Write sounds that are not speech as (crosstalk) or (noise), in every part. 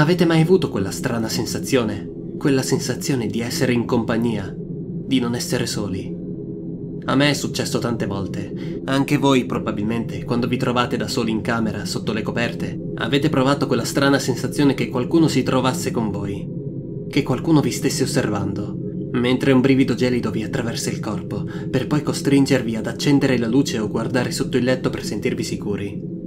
Avete mai avuto quella strana sensazione? Quella sensazione di essere in compagnia, di non essere soli. A me è successo tante volte. Anche voi probabilmente, quando vi trovate da soli in camera, sotto le coperte, avete provato quella strana sensazione che qualcuno si trovasse con voi. Che qualcuno vi stesse osservando. Mentre un brivido gelido vi attraversa il corpo, per poi costringervi ad accendere la luce o guardare sotto il letto per sentirvi sicuri.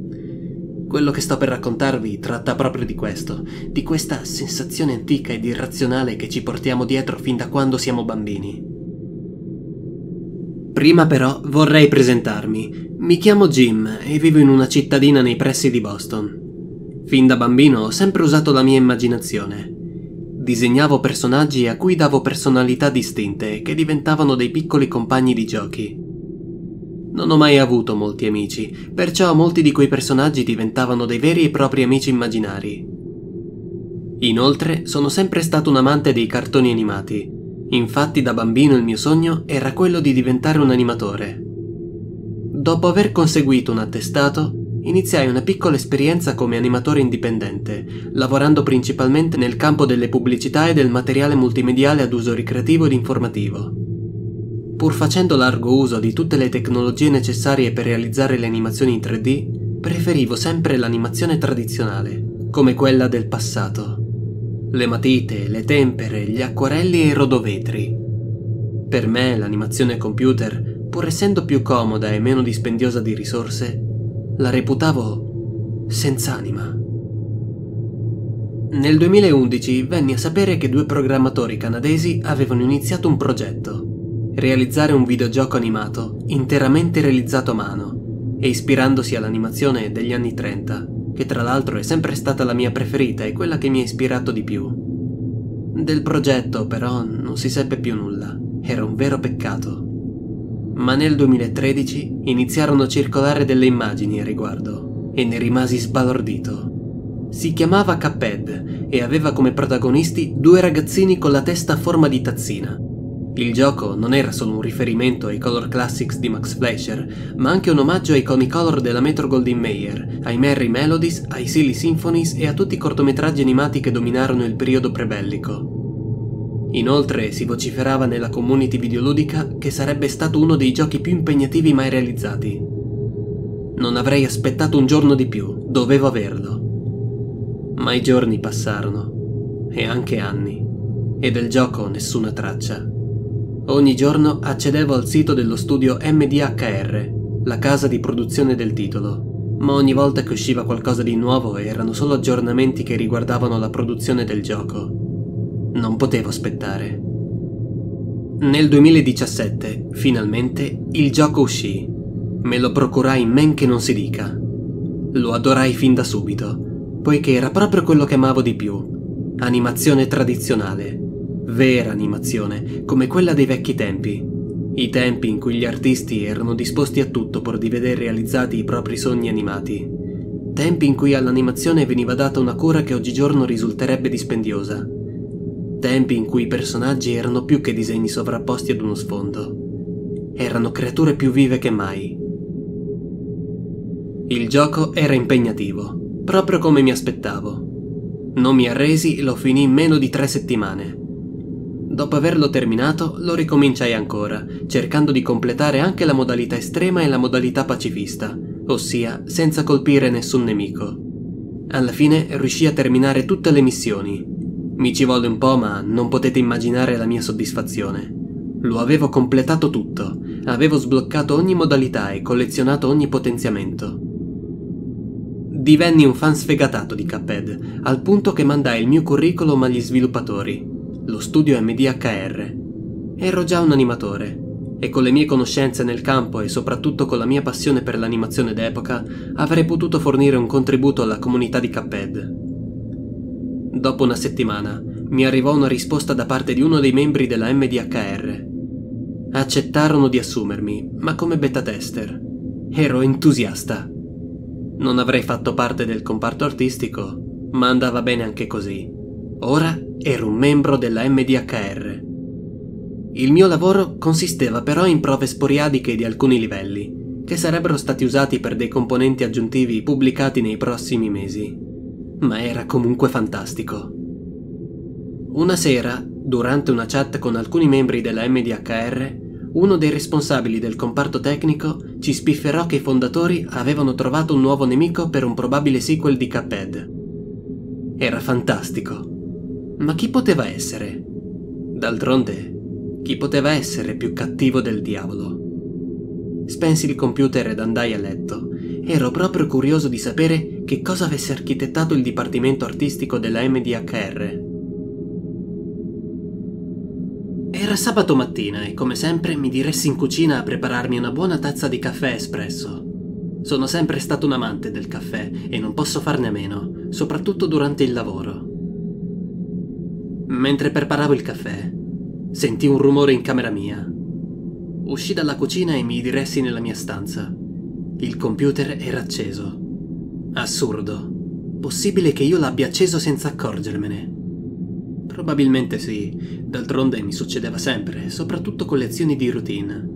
Quello che sto per raccontarvi tratta proprio di questo, di questa sensazione antica ed irrazionale che ci portiamo dietro fin da quando siamo bambini. Prima però vorrei presentarmi. Mi chiamo Jim e vivo in una cittadina nei pressi di Boston. Fin da bambino ho sempre usato la mia immaginazione. Disegnavo personaggi a cui davo personalità distinte che diventavano dei piccoli compagni di giochi. Non ho mai avuto molti amici, perciò molti di quei personaggi diventavano dei veri e propri amici immaginari. Inoltre, sono sempre stato un amante dei cartoni animati. Infatti, da bambino il mio sogno era quello di diventare un animatore. Dopo aver conseguito un attestato, iniziai una piccola esperienza come animatore indipendente, lavorando principalmente nel campo delle pubblicità e del materiale multimediale ad uso ricreativo ed informativo. Pur facendo largo uso di tutte le tecnologie necessarie per realizzare le animazioni in 3D, preferivo sempre l'animazione tradizionale, come quella del passato. Le matite, le tempere, gli acquarelli e i rodovetri. Per me l'animazione computer, pur essendo più comoda e meno dispendiosa di risorse, la reputavo senza anima. Nel 2011 venni a sapere che due programmatori canadesi avevano iniziato un progetto realizzare un videogioco animato interamente realizzato a mano e ispirandosi all'animazione degli anni 30, che tra l'altro è sempre stata la mia preferita e quella che mi ha ispirato di più. Del progetto però non si seppe più nulla, era un vero peccato. Ma nel 2013 iniziarono a circolare delle immagini a riguardo e ne rimasi sbalordito. Si chiamava Cuphead e aveva come protagonisti due ragazzini con la testa a forma di tazzina il gioco non era solo un riferimento ai color classics di Max Fleischer, ma anche un omaggio ai comicolor della Metro Goldwyn Mayer, ai Merry Melodies, ai Silly Symphonies e a tutti i cortometraggi animati che dominarono il periodo prebellico. Inoltre si vociferava nella community videoludica che sarebbe stato uno dei giochi più impegnativi mai realizzati. Non avrei aspettato un giorno di più, dovevo averlo. Ma i giorni passarono, e anche anni, e del gioco nessuna traccia. Ogni giorno accedevo al sito dello studio MDHR, la casa di produzione del titolo, ma ogni volta che usciva qualcosa di nuovo erano solo aggiornamenti che riguardavano la produzione del gioco. Non potevo aspettare. Nel 2017, finalmente, il gioco uscì. Me lo procurai in men che non si dica. Lo adorai fin da subito, poiché era proprio quello che amavo di più. Animazione tradizionale, vera animazione, come quella dei vecchi tempi. I tempi in cui gli artisti erano disposti a tutto pur di vedere realizzati i propri sogni animati. Tempi in cui all'animazione veniva data una cura che oggigiorno risulterebbe dispendiosa. Tempi in cui i personaggi erano più che disegni sovrapposti ad uno sfondo. Erano creature più vive che mai. Il gioco era impegnativo, proprio come mi aspettavo. Non mi arresi e lo finì in meno di tre settimane. Dopo averlo terminato, lo ricominciai ancora, cercando di completare anche la modalità estrema e la modalità pacifista, ossia senza colpire nessun nemico. Alla fine riuscii a terminare tutte le missioni. Mi ci volle un po', ma non potete immaginare la mia soddisfazione. Lo avevo completato tutto, avevo sbloccato ogni modalità e collezionato ogni potenziamento. Divenni un fan sfegatato di Cuphead, al punto che mandai il mio curriculum agli sviluppatori lo studio MDHR. Ero già un animatore e con le mie conoscenze nel campo e soprattutto con la mia passione per l'animazione d'epoca avrei potuto fornire un contributo alla comunità di Cuphead. Dopo una settimana mi arrivò una risposta da parte di uno dei membri della MDHR. Accettarono di assumermi, ma come beta tester. Ero entusiasta. Non avrei fatto parte del comparto artistico, ma andava bene anche così. Ora ero un membro della MDHR. Il mio lavoro consisteva però in prove sporiadiche di alcuni livelli, che sarebbero stati usati per dei componenti aggiuntivi pubblicati nei prossimi mesi. ma era comunque fantastico. Una sera, durante una chat con alcuni membri della MDHR, uno dei responsabili del comparto tecnico ci spifferò che i fondatori avevano trovato un nuovo nemico per un probabile sequel di Cuphead. Era fantastico. Ma chi poteva essere? D'altronde, chi poteva essere più cattivo del diavolo? Spensi il computer ed andai a letto. Ero proprio curioso di sapere che cosa avesse architettato il dipartimento artistico della MDHR. Era sabato mattina e come sempre mi diressi in cucina a prepararmi una buona tazza di caffè espresso. Sono sempre stato un amante del caffè e non posso farne a meno, soprattutto durante il lavoro. Mentre preparavo il caffè, sentì un rumore in camera mia. Uscì dalla cucina e mi diressi nella mia stanza. Il computer era acceso. Assurdo. Possibile che io l'abbia acceso senza accorgermene. Probabilmente sì, d'altronde mi succedeva sempre, soprattutto con le azioni di routine.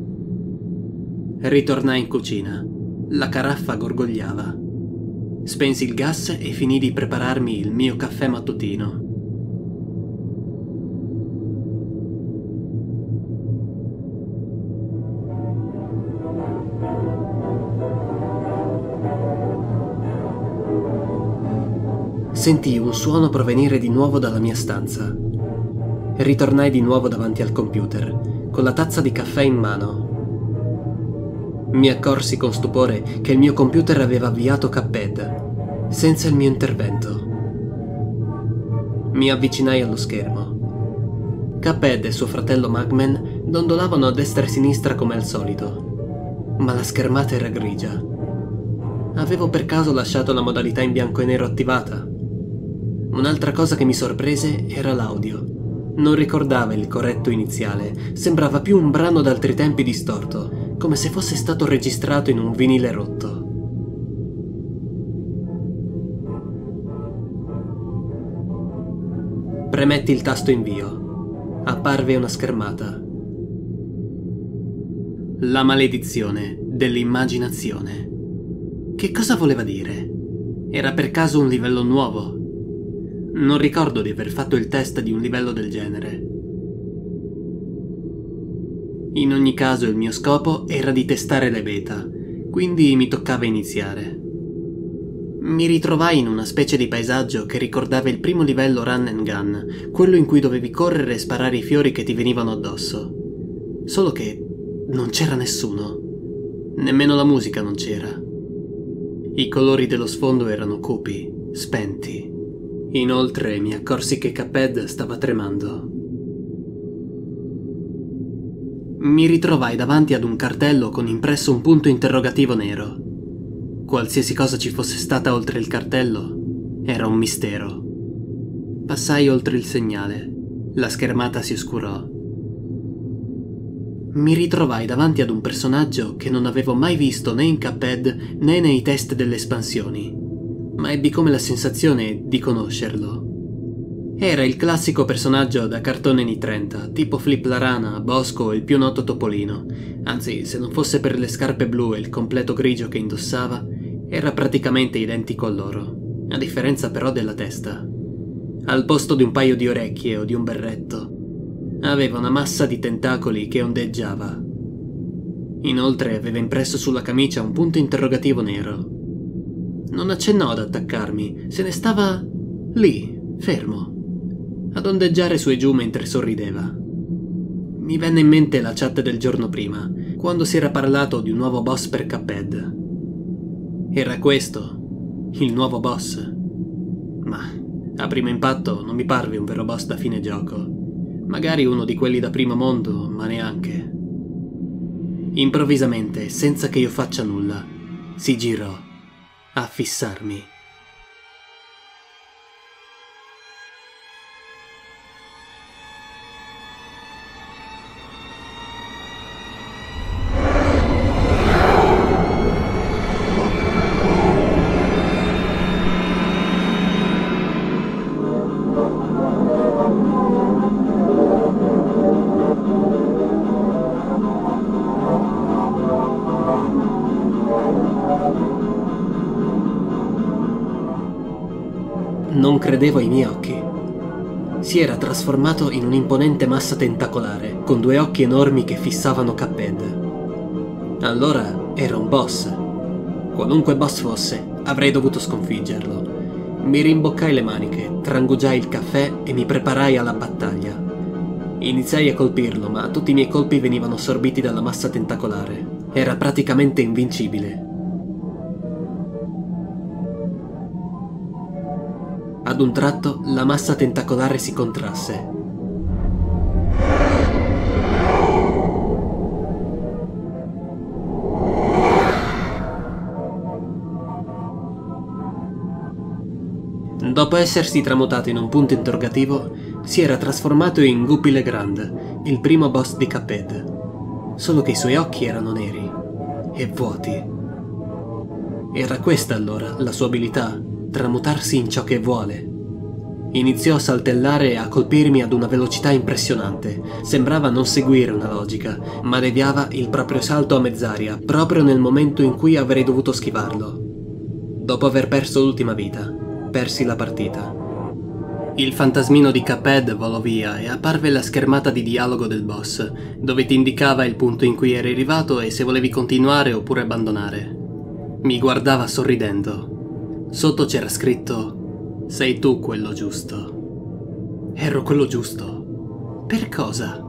Ritornai in cucina. La caraffa gorgogliava. Spensi il gas e finì di prepararmi il mio caffè mattutino. Sentii un suono provenire di nuovo dalla mia stanza. Ritornai di nuovo davanti al computer, con la tazza di caffè in mano. Mi accorsi con stupore che il mio computer aveva avviato Cuphead, senza il mio intervento. Mi avvicinai allo schermo. Cuphead e suo fratello Magman dondolavano a destra e sinistra come al solito, ma la schermata era grigia. Avevo per caso lasciato la modalità in bianco e nero attivata? Un'altra cosa che mi sorprese era l'audio. Non ricordava il corretto iniziale, sembrava più un brano d'altri tempi distorto, come se fosse stato registrato in un vinile rotto. Premetti il tasto invio. Apparve una schermata. La maledizione dell'immaginazione. Che cosa voleva dire? Era per caso un livello nuovo? Non ricordo di aver fatto il test di un livello del genere. In ogni caso il mio scopo era di testare le beta, quindi mi toccava iniziare. Mi ritrovai in una specie di paesaggio che ricordava il primo livello run and gun, quello in cui dovevi correre e sparare i fiori che ti venivano addosso. Solo che non c'era nessuno. Nemmeno la musica non c'era. I colori dello sfondo erano cupi, spenti. Inoltre mi accorsi che Caped stava tremando. Mi ritrovai davanti ad un cartello con impresso un punto interrogativo nero. Qualsiasi cosa ci fosse stata oltre il cartello era un mistero. Passai oltre il segnale. La schermata si oscurò. Mi ritrovai davanti ad un personaggio che non avevo mai visto né in Cuphead né nei test delle espansioni ma ebbi come la sensazione di conoscerlo. Era il classico personaggio da cartone anni 30, tipo Flip la rana, Bosco o il più noto Topolino. Anzi, se non fosse per le scarpe blu e il completo grigio che indossava, era praticamente identico a loro, a differenza però della testa. Al posto di un paio di orecchie o di un berretto, aveva una massa di tentacoli che ondeggiava. Inoltre aveva impresso sulla camicia un punto interrogativo nero, non accennò ad attaccarmi, se ne stava lì, fermo, ad ondeggiare su e giù mentre sorrideva. Mi venne in mente la chat del giorno prima, quando si era parlato di un nuovo boss per Cuphead. Era questo, il nuovo boss. Ma a primo impatto non mi parve un vero boss da fine gioco. Magari uno di quelli da primo mondo, ma neanche. Improvvisamente, senza che io faccia nulla, si girò a fissarmi. Credevo ai miei occhi. Si era trasformato in un'imponente massa tentacolare, con due occhi enormi che fissavano Cuphead. Allora era un boss. Qualunque boss fosse, avrei dovuto sconfiggerlo. Mi rimboccai le maniche, trangugiai il caffè e mi preparai alla battaglia. Iniziai a colpirlo, ma tutti i miei colpi venivano assorbiti dalla massa tentacolare. Era praticamente invincibile. Ad un tratto la massa tentacolare si contrasse. Dopo essersi tramutato in un punto interrogativo, si era trasformato in Guppy Legrand, il primo boss di Cuphead. Solo che i suoi occhi erano neri e vuoti. Era questa allora la sua abilità, tramutarsi in ciò che vuole. Iniziò a saltellare e a colpirmi ad una velocità impressionante. Sembrava non seguire una logica, ma deviava il proprio salto a mezz'aria, proprio nel momento in cui avrei dovuto schivarlo. Dopo aver perso l'ultima vita, persi la partita. Il fantasmino di Cuphead volò via e apparve la schermata di dialogo del boss, dove ti indicava il punto in cui eri arrivato e se volevi continuare oppure abbandonare. Mi guardava sorridendo. Sotto c'era scritto Sei tu quello giusto. Ero quello giusto. Per cosa?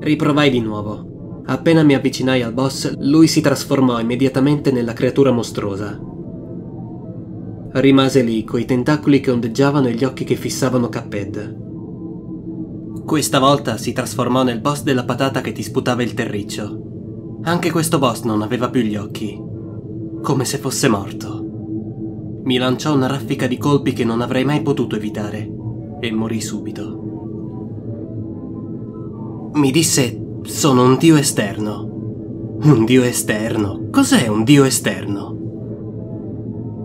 Riprovai di nuovo. Appena mi avvicinai al boss, lui si trasformò immediatamente nella creatura mostruosa. Rimase lì, coi tentacoli che ondeggiavano e gli occhi che fissavano Cuphead. Questa volta si trasformò nel boss della patata che ti sputava il terriccio. Anche questo boss non aveva più gli occhi, come se fosse morto. Mi lanciò una raffica di colpi che non avrei mai potuto evitare e morì subito. Mi disse, sono un dio esterno. Un dio esterno? Cos'è un dio esterno?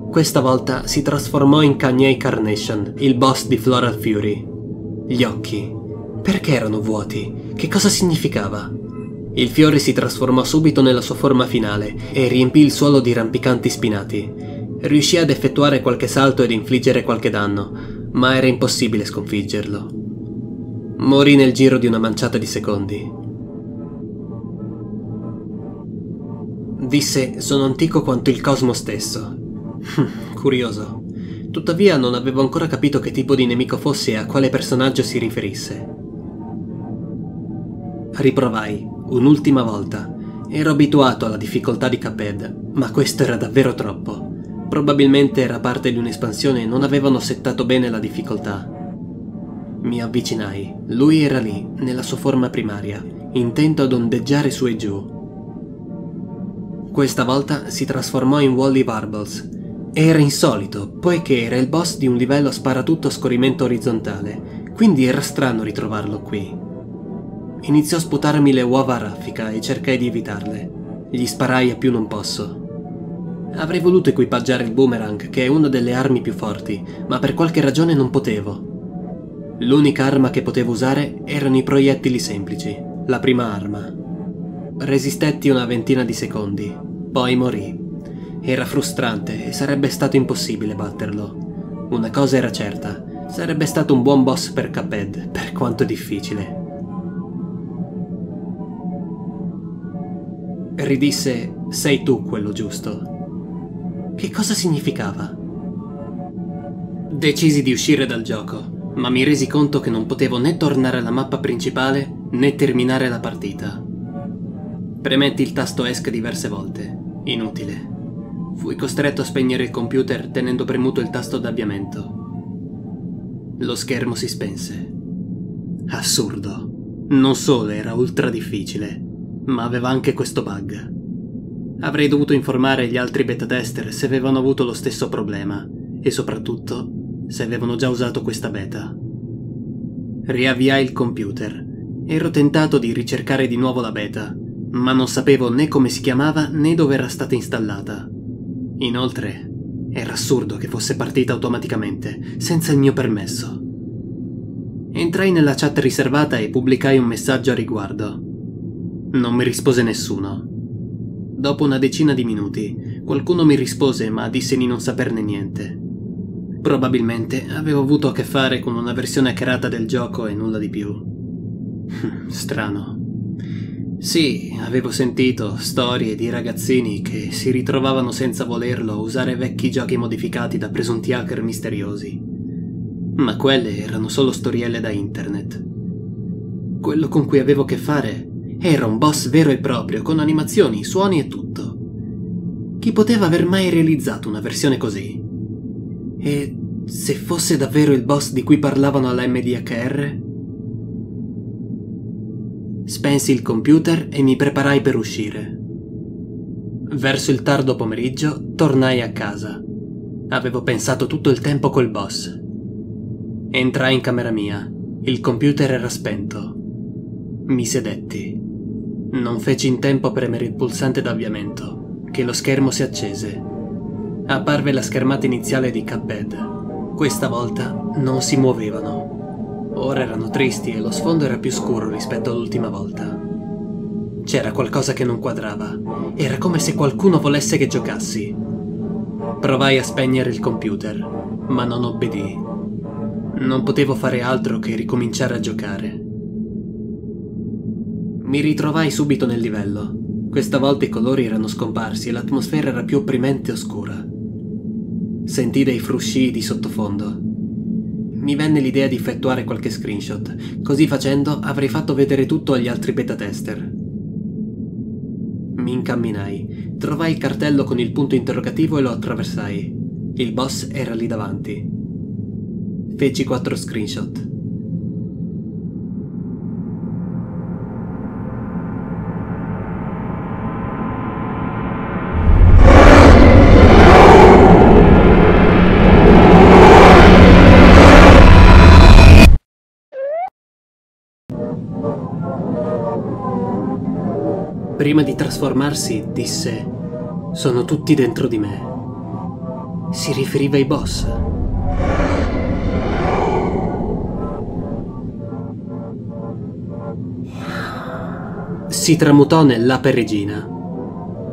Questa volta si trasformò in Kanye Carnation, il boss di Floral Fury. Gli occhi. Perché erano vuoti? Che cosa significava? Il fiore si trasformò subito nella sua forma finale e riempì il suolo di rampicanti spinati. Riuscì ad effettuare qualche salto ed infliggere qualche danno, ma era impossibile sconfiggerlo. Morì nel giro di una manciata di secondi. Disse, sono antico quanto il cosmo stesso. (laughs) Curioso. Tuttavia non avevo ancora capito che tipo di nemico fosse e a quale personaggio si riferisse. Riprovai, un'ultima volta. Ero abituato alla difficoltà di Cuphead, ma questo era davvero troppo. Probabilmente era parte di un'espansione e non avevano settato bene la difficoltà. Mi avvicinai. Lui era lì, nella sua forma primaria, intento ad ondeggiare su e giù. Questa volta si trasformò in Wally Warbles. Era insolito, poiché era il boss di un livello sparatutto a scorrimento orizzontale, quindi era strano ritrovarlo qui. Iniziò a sputarmi le uova a raffica e cercai di evitarle. Gli sparai a più non posso. Avrei voluto equipaggiare il boomerang, che è una delle armi più forti, ma per qualche ragione non potevo. L'unica arma che potevo usare erano i proiettili semplici, la prima arma. Resistetti una ventina di secondi, poi morì. Era frustrante e sarebbe stato impossibile batterlo. Una cosa era certa, sarebbe stato un buon boss per Cuphead, per quanto difficile. Ridisse, sei tu quello giusto. Che cosa significava? Decisi di uscire dal gioco, ma mi resi conto che non potevo né tornare alla mappa principale né terminare la partita. Premetti il tasto ESC diverse volte. Inutile. Fui costretto a spegnere il computer tenendo premuto il tasto d'avviamento. Lo schermo si spense. Assurdo. Non solo era ultra difficile, ma aveva anche questo bug. Avrei dovuto informare gli altri beta tester se avevano avuto lo stesso problema e soprattutto se avevano già usato questa beta. Riavviai il computer. Ero tentato di ricercare di nuovo la beta, ma non sapevo né come si chiamava né dove era stata installata. Inoltre, era assurdo che fosse partita automaticamente, senza il mio permesso. Entrai nella chat riservata e pubblicai un messaggio a riguardo. Non mi rispose nessuno. Dopo una decina di minuti, qualcuno mi rispose ma disse di non saperne niente. Probabilmente avevo avuto a che fare con una versione hackerata del gioco e nulla di più. (laughs) Strano. Sì, avevo sentito storie di ragazzini che si ritrovavano senza volerlo a usare vecchi giochi modificati da presunti hacker misteriosi. Ma quelle erano solo storielle da internet. Quello con cui avevo a che fare era un boss vero e proprio, con animazioni, suoni e tutto. Chi poteva aver mai realizzato una versione così? E se fosse davvero il boss di cui parlavano alla MDHR? Spensi il computer e mi preparai per uscire. Verso il tardo pomeriggio tornai a casa. Avevo pensato tutto il tempo col boss. Entrai in camera mia. Il computer era spento. Mi sedetti. Non feci in tempo a premere il pulsante d'avviamento, che lo schermo si accese. Apparve la schermata iniziale di Cuphead. Questa volta non si muovevano. Ora erano tristi e lo sfondo era più scuro rispetto all'ultima volta. C'era qualcosa che non quadrava. Era come se qualcuno volesse che giocassi. Provai a spegnere il computer, ma non obbedii. Non potevo fare altro che ricominciare a giocare. Mi ritrovai subito nel livello. Questa volta i colori erano scomparsi e l'atmosfera era più opprimente e oscura. Sentii dei frusci di sottofondo mi venne l'idea di effettuare qualche screenshot. Così facendo avrei fatto vedere tutto agli altri beta tester. Mi incamminai, trovai il cartello con il punto interrogativo e lo attraversai. Il boss era lì davanti. Feci quattro screenshot. Prima di trasformarsi, disse, sono tutti dentro di me. Si riferiva ai boss. Si tramutò nell'ape regina.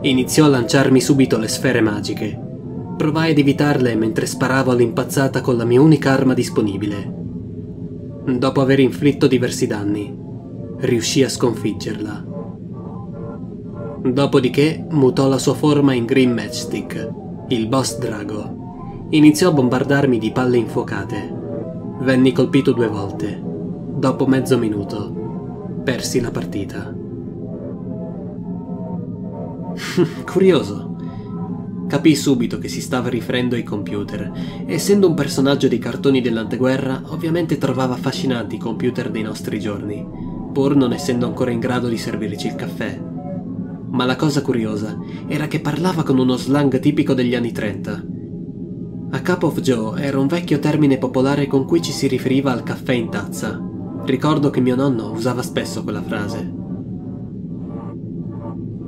Iniziò a lanciarmi subito le sfere magiche. Provai ad evitarle mentre sparavo all'impazzata con la mia unica arma disponibile. Dopo aver inflitto diversi danni, riuscì a sconfiggerla. Dopodiché mutò la sua forma in Green Matchstick, il boss drago. Iniziò a bombardarmi di palle infuocate. Venni colpito due volte. Dopo mezzo minuto, persi la partita. (laughs) Curioso. Capì subito che si stava riferendo ai computer. Essendo un personaggio dei cartoni dell'anteguerra, ovviamente trovava affascinanti i computer dei nostri giorni, pur non essendo ancora in grado di servirci il caffè ma la cosa curiosa era che parlava con uno slang tipico degli anni 30. A Cup of Joe era un vecchio termine popolare con cui ci si riferiva al caffè in tazza. Ricordo che mio nonno usava spesso quella frase.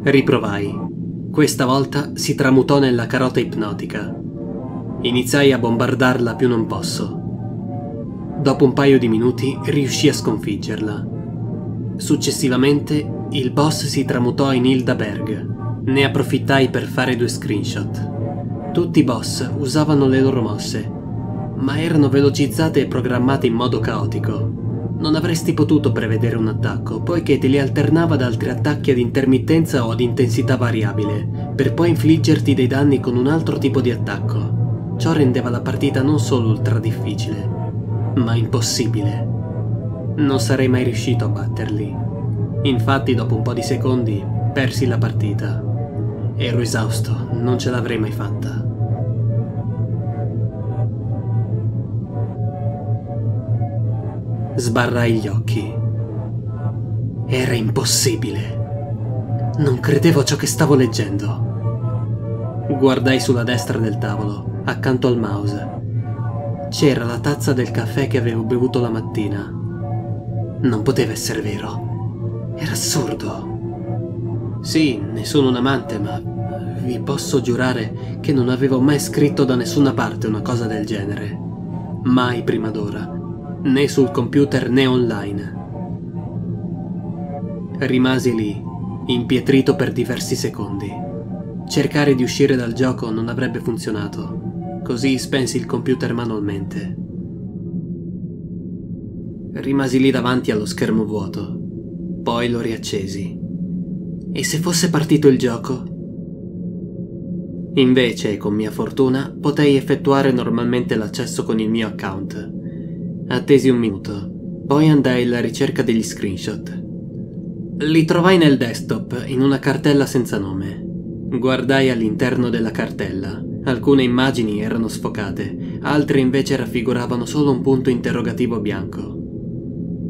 Riprovai. Questa volta si tramutò nella carota ipnotica. Iniziai a bombardarla più non posso. Dopo un paio di minuti riuscì a sconfiggerla. Successivamente il boss si tramutò in Hildaberg. Ne approfittai per fare due screenshot. Tutti i boss usavano le loro mosse, ma erano velocizzate e programmate in modo caotico. Non avresti potuto prevedere un attacco, poiché te li alternava ad altri attacchi ad intermittenza o ad intensità variabile, per poi infliggerti dei danni con un altro tipo di attacco. Ciò rendeva la partita non solo ultra difficile, ma impossibile. Non sarei mai riuscito a batterli. Infatti dopo un po' di secondi persi la partita. Ero esausto, non ce l'avrei mai fatta. Sbarrai gli occhi. Era impossibile. Non credevo a ciò che stavo leggendo. Guardai sulla destra del tavolo, accanto al mouse. C'era la tazza del caffè che avevo bevuto la mattina. Non poteva essere vero. Era assurdo. Sì, ne sono un amante, ma vi posso giurare che non avevo mai scritto da nessuna parte una cosa del genere. Mai prima d'ora. Né sul computer né online. Rimasi lì, impietrito per diversi secondi. Cercare di uscire dal gioco non avrebbe funzionato, così spensi il computer manualmente. Rimasi lì davanti allo schermo vuoto, poi lo riaccesi. E se fosse partito il gioco? Invece, con mia fortuna, potei effettuare normalmente l'accesso con il mio account. Attesi un minuto, poi andai alla ricerca degli screenshot. Li trovai nel desktop, in una cartella senza nome. Guardai all'interno della cartella. Alcune immagini erano sfocate, altre invece raffiguravano solo un punto interrogativo bianco.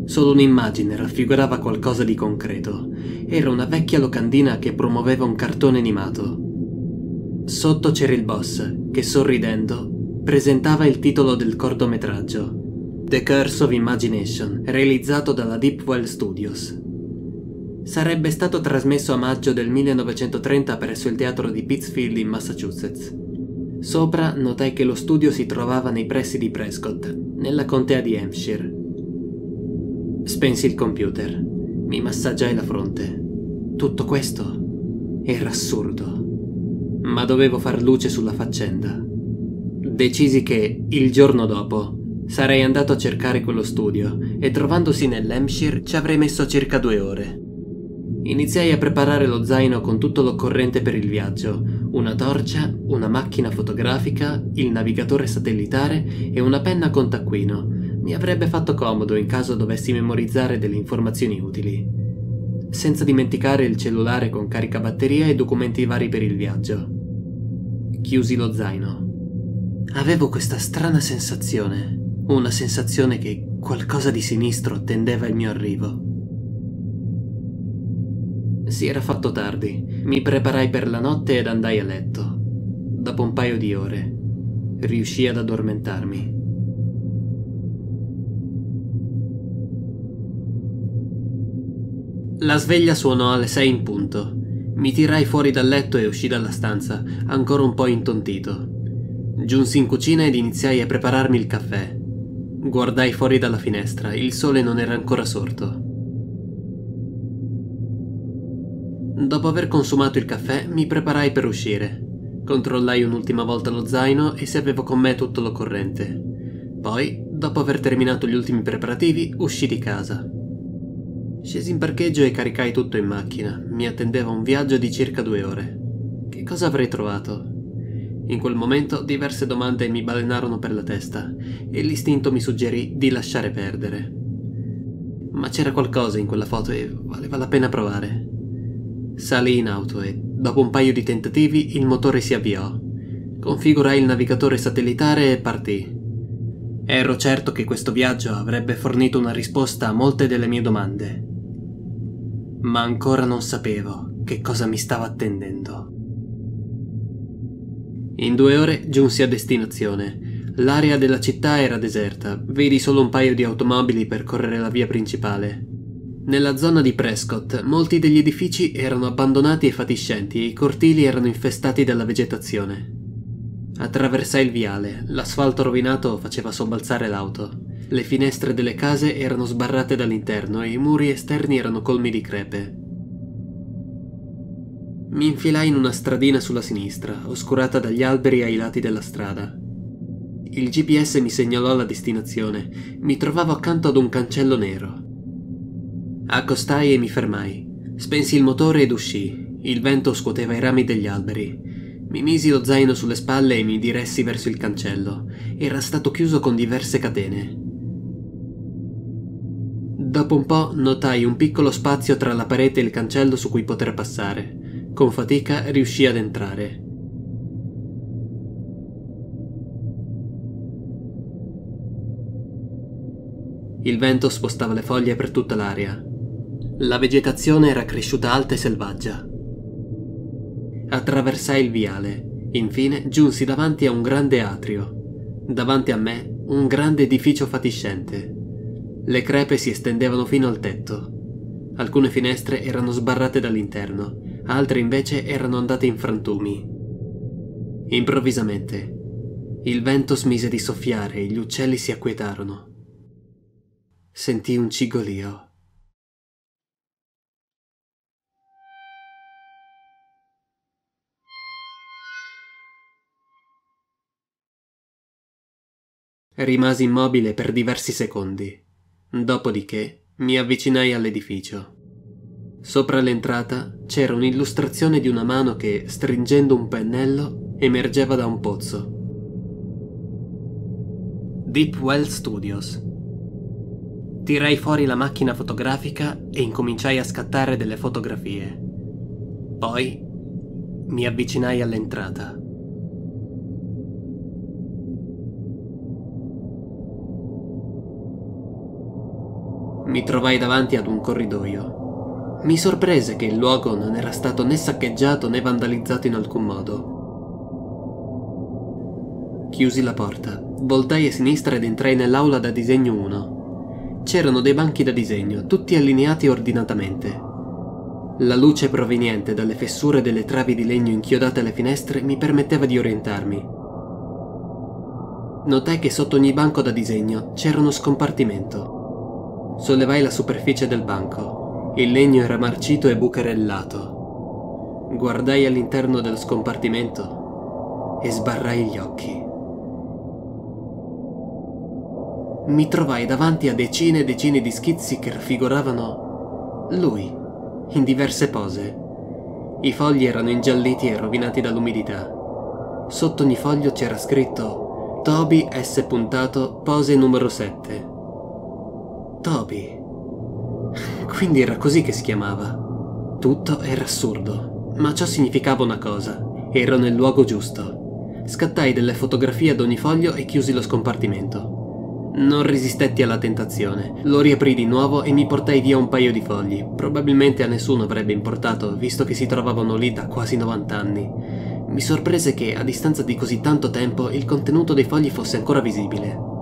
Solo un'immagine raffigurava qualcosa di concreto. Era una vecchia locandina che promuoveva un cartone animato. Sotto c'era il boss, che sorridendo presentava il titolo del cortometraggio, The Curse of Imagination, realizzato dalla Deepwell Studios. Sarebbe stato trasmesso a maggio del 1930 presso il teatro di Pittsfield in Massachusetts. Sopra notai che lo studio si trovava nei pressi di Prescott, nella contea di Hampshire. Spensi il computer. Mi massaggiai la fronte. Tutto questo era assurdo. Ma dovevo far luce sulla faccenda. Decisi che, il giorno dopo, sarei andato a cercare quello studio e trovandosi nell'Hampshire ci avrei messo circa due ore. Iniziai a preparare lo zaino con tutto l'occorrente per il viaggio, una torcia, una macchina fotografica, il navigatore satellitare e una penna con taccuino, mi avrebbe fatto comodo in caso dovessi memorizzare delle informazioni utili. Senza dimenticare il cellulare con caricabatteria e documenti vari per il viaggio. Chiusi lo zaino. Avevo questa strana sensazione, una sensazione che qualcosa di sinistro attendeva il mio arrivo. Si era fatto tardi, mi preparai per la notte ed andai a letto. Dopo un paio di ore, riuscii ad addormentarmi. La sveglia suonò alle sei in punto. Mi tirai fuori dal letto e uscì dalla stanza, ancora un po' intontito. Giunsi in cucina ed iniziai a prepararmi il caffè. Guardai fuori dalla finestra, il sole non era ancora sorto. Dopo aver consumato il caffè, mi preparai per uscire. Controllai un'ultima volta lo zaino e se avevo con me tutto l'occorrente. Poi, dopo aver terminato gli ultimi preparativi, uscì di casa. Scesi in parcheggio e caricai tutto in macchina. Mi attendeva un viaggio di circa due ore. Che cosa avrei trovato? In quel momento diverse domande mi balenarono per la testa e l'istinto mi suggerì di lasciare perdere. Ma c'era qualcosa in quella foto e valeva la pena provare. Salì in auto e, dopo un paio di tentativi, il motore si avviò. Configurai il navigatore satellitare e partì. Ero certo che questo viaggio avrebbe fornito una risposta a molte delle mie domande ma ancora non sapevo che cosa mi stava attendendo. In due ore giunsi a destinazione. L'area della città era deserta, vedi solo un paio di automobili percorrere la via principale. Nella zona di Prescott molti degli edifici erano abbandonati e fatiscenti e i cortili erano infestati dalla vegetazione. Attraversai il viale, l'asfalto rovinato faceva sobbalzare l'auto. Le finestre delle case erano sbarrate dall'interno e i muri esterni erano colmi di crepe. Mi infilai in una stradina sulla sinistra, oscurata dagli alberi ai lati della strada. Il GPS mi segnalò la destinazione. Mi trovavo accanto ad un cancello nero. Accostai e mi fermai. Spensi il motore ed uscii. Il vento scuoteva i rami degli alberi. Mi misi lo zaino sulle spalle e mi diressi verso il cancello. Era stato chiuso con diverse catene. Dopo un po' notai un piccolo spazio tra la parete e il cancello su cui poter passare. Con fatica riuscii ad entrare. Il vento spostava le foglie per tutta l'aria. La vegetazione era cresciuta alta e selvaggia. Attraversai il viale. Infine giunsi davanti a un grande atrio. Davanti a me un grande edificio fatiscente. Le crepe si estendevano fino al tetto. Alcune finestre erano sbarrate dall'interno, altre invece erano andate in frantumi. Improvvisamente, il vento smise di soffiare e gli uccelli si acquietarono. Sentì un cigolio. Rimasi immobile per diversi secondi. Dopodiché mi avvicinai all'edificio. Sopra l'entrata c'era un'illustrazione di una mano che, stringendo un pennello, emergeva da un pozzo. Deep Well Studios. Tirai fuori la macchina fotografica e incominciai a scattare delle fotografie. Poi mi avvicinai all'entrata. Mi trovai davanti ad un corridoio. Mi sorprese che il luogo non era stato né saccheggiato né vandalizzato in alcun modo. Chiusi la porta, voltai a sinistra ed entrai nell'aula da disegno 1. C'erano dei banchi da disegno, tutti allineati ordinatamente. La luce proveniente dalle fessure delle travi di legno inchiodate alle finestre mi permetteva di orientarmi. Notai che sotto ogni banco da disegno c'era uno scompartimento. Sollevai la superficie del banco. Il legno era marcito e bucherellato. Guardai all'interno dello scompartimento e sbarrai gli occhi. Mi trovai davanti a decine e decine di schizzi che raffiguravano lui, in diverse pose. I fogli erano ingialliti e rovinati dall'umidità. Sotto ogni foglio c'era scritto Toby S. puntato, pose numero 7. Toby. Quindi era così che si chiamava. Tutto era assurdo, ma ciò significava una cosa. Ero nel luogo giusto. Scattai delle fotografie ad ogni foglio e chiusi lo scompartimento. Non resistetti alla tentazione. Lo riaprì di nuovo e mi portai via un paio di fogli. Probabilmente a nessuno avrebbe importato, visto che si trovavano lì da quasi 90 anni. Mi sorprese che, a distanza di così tanto tempo, il contenuto dei fogli fosse ancora visibile.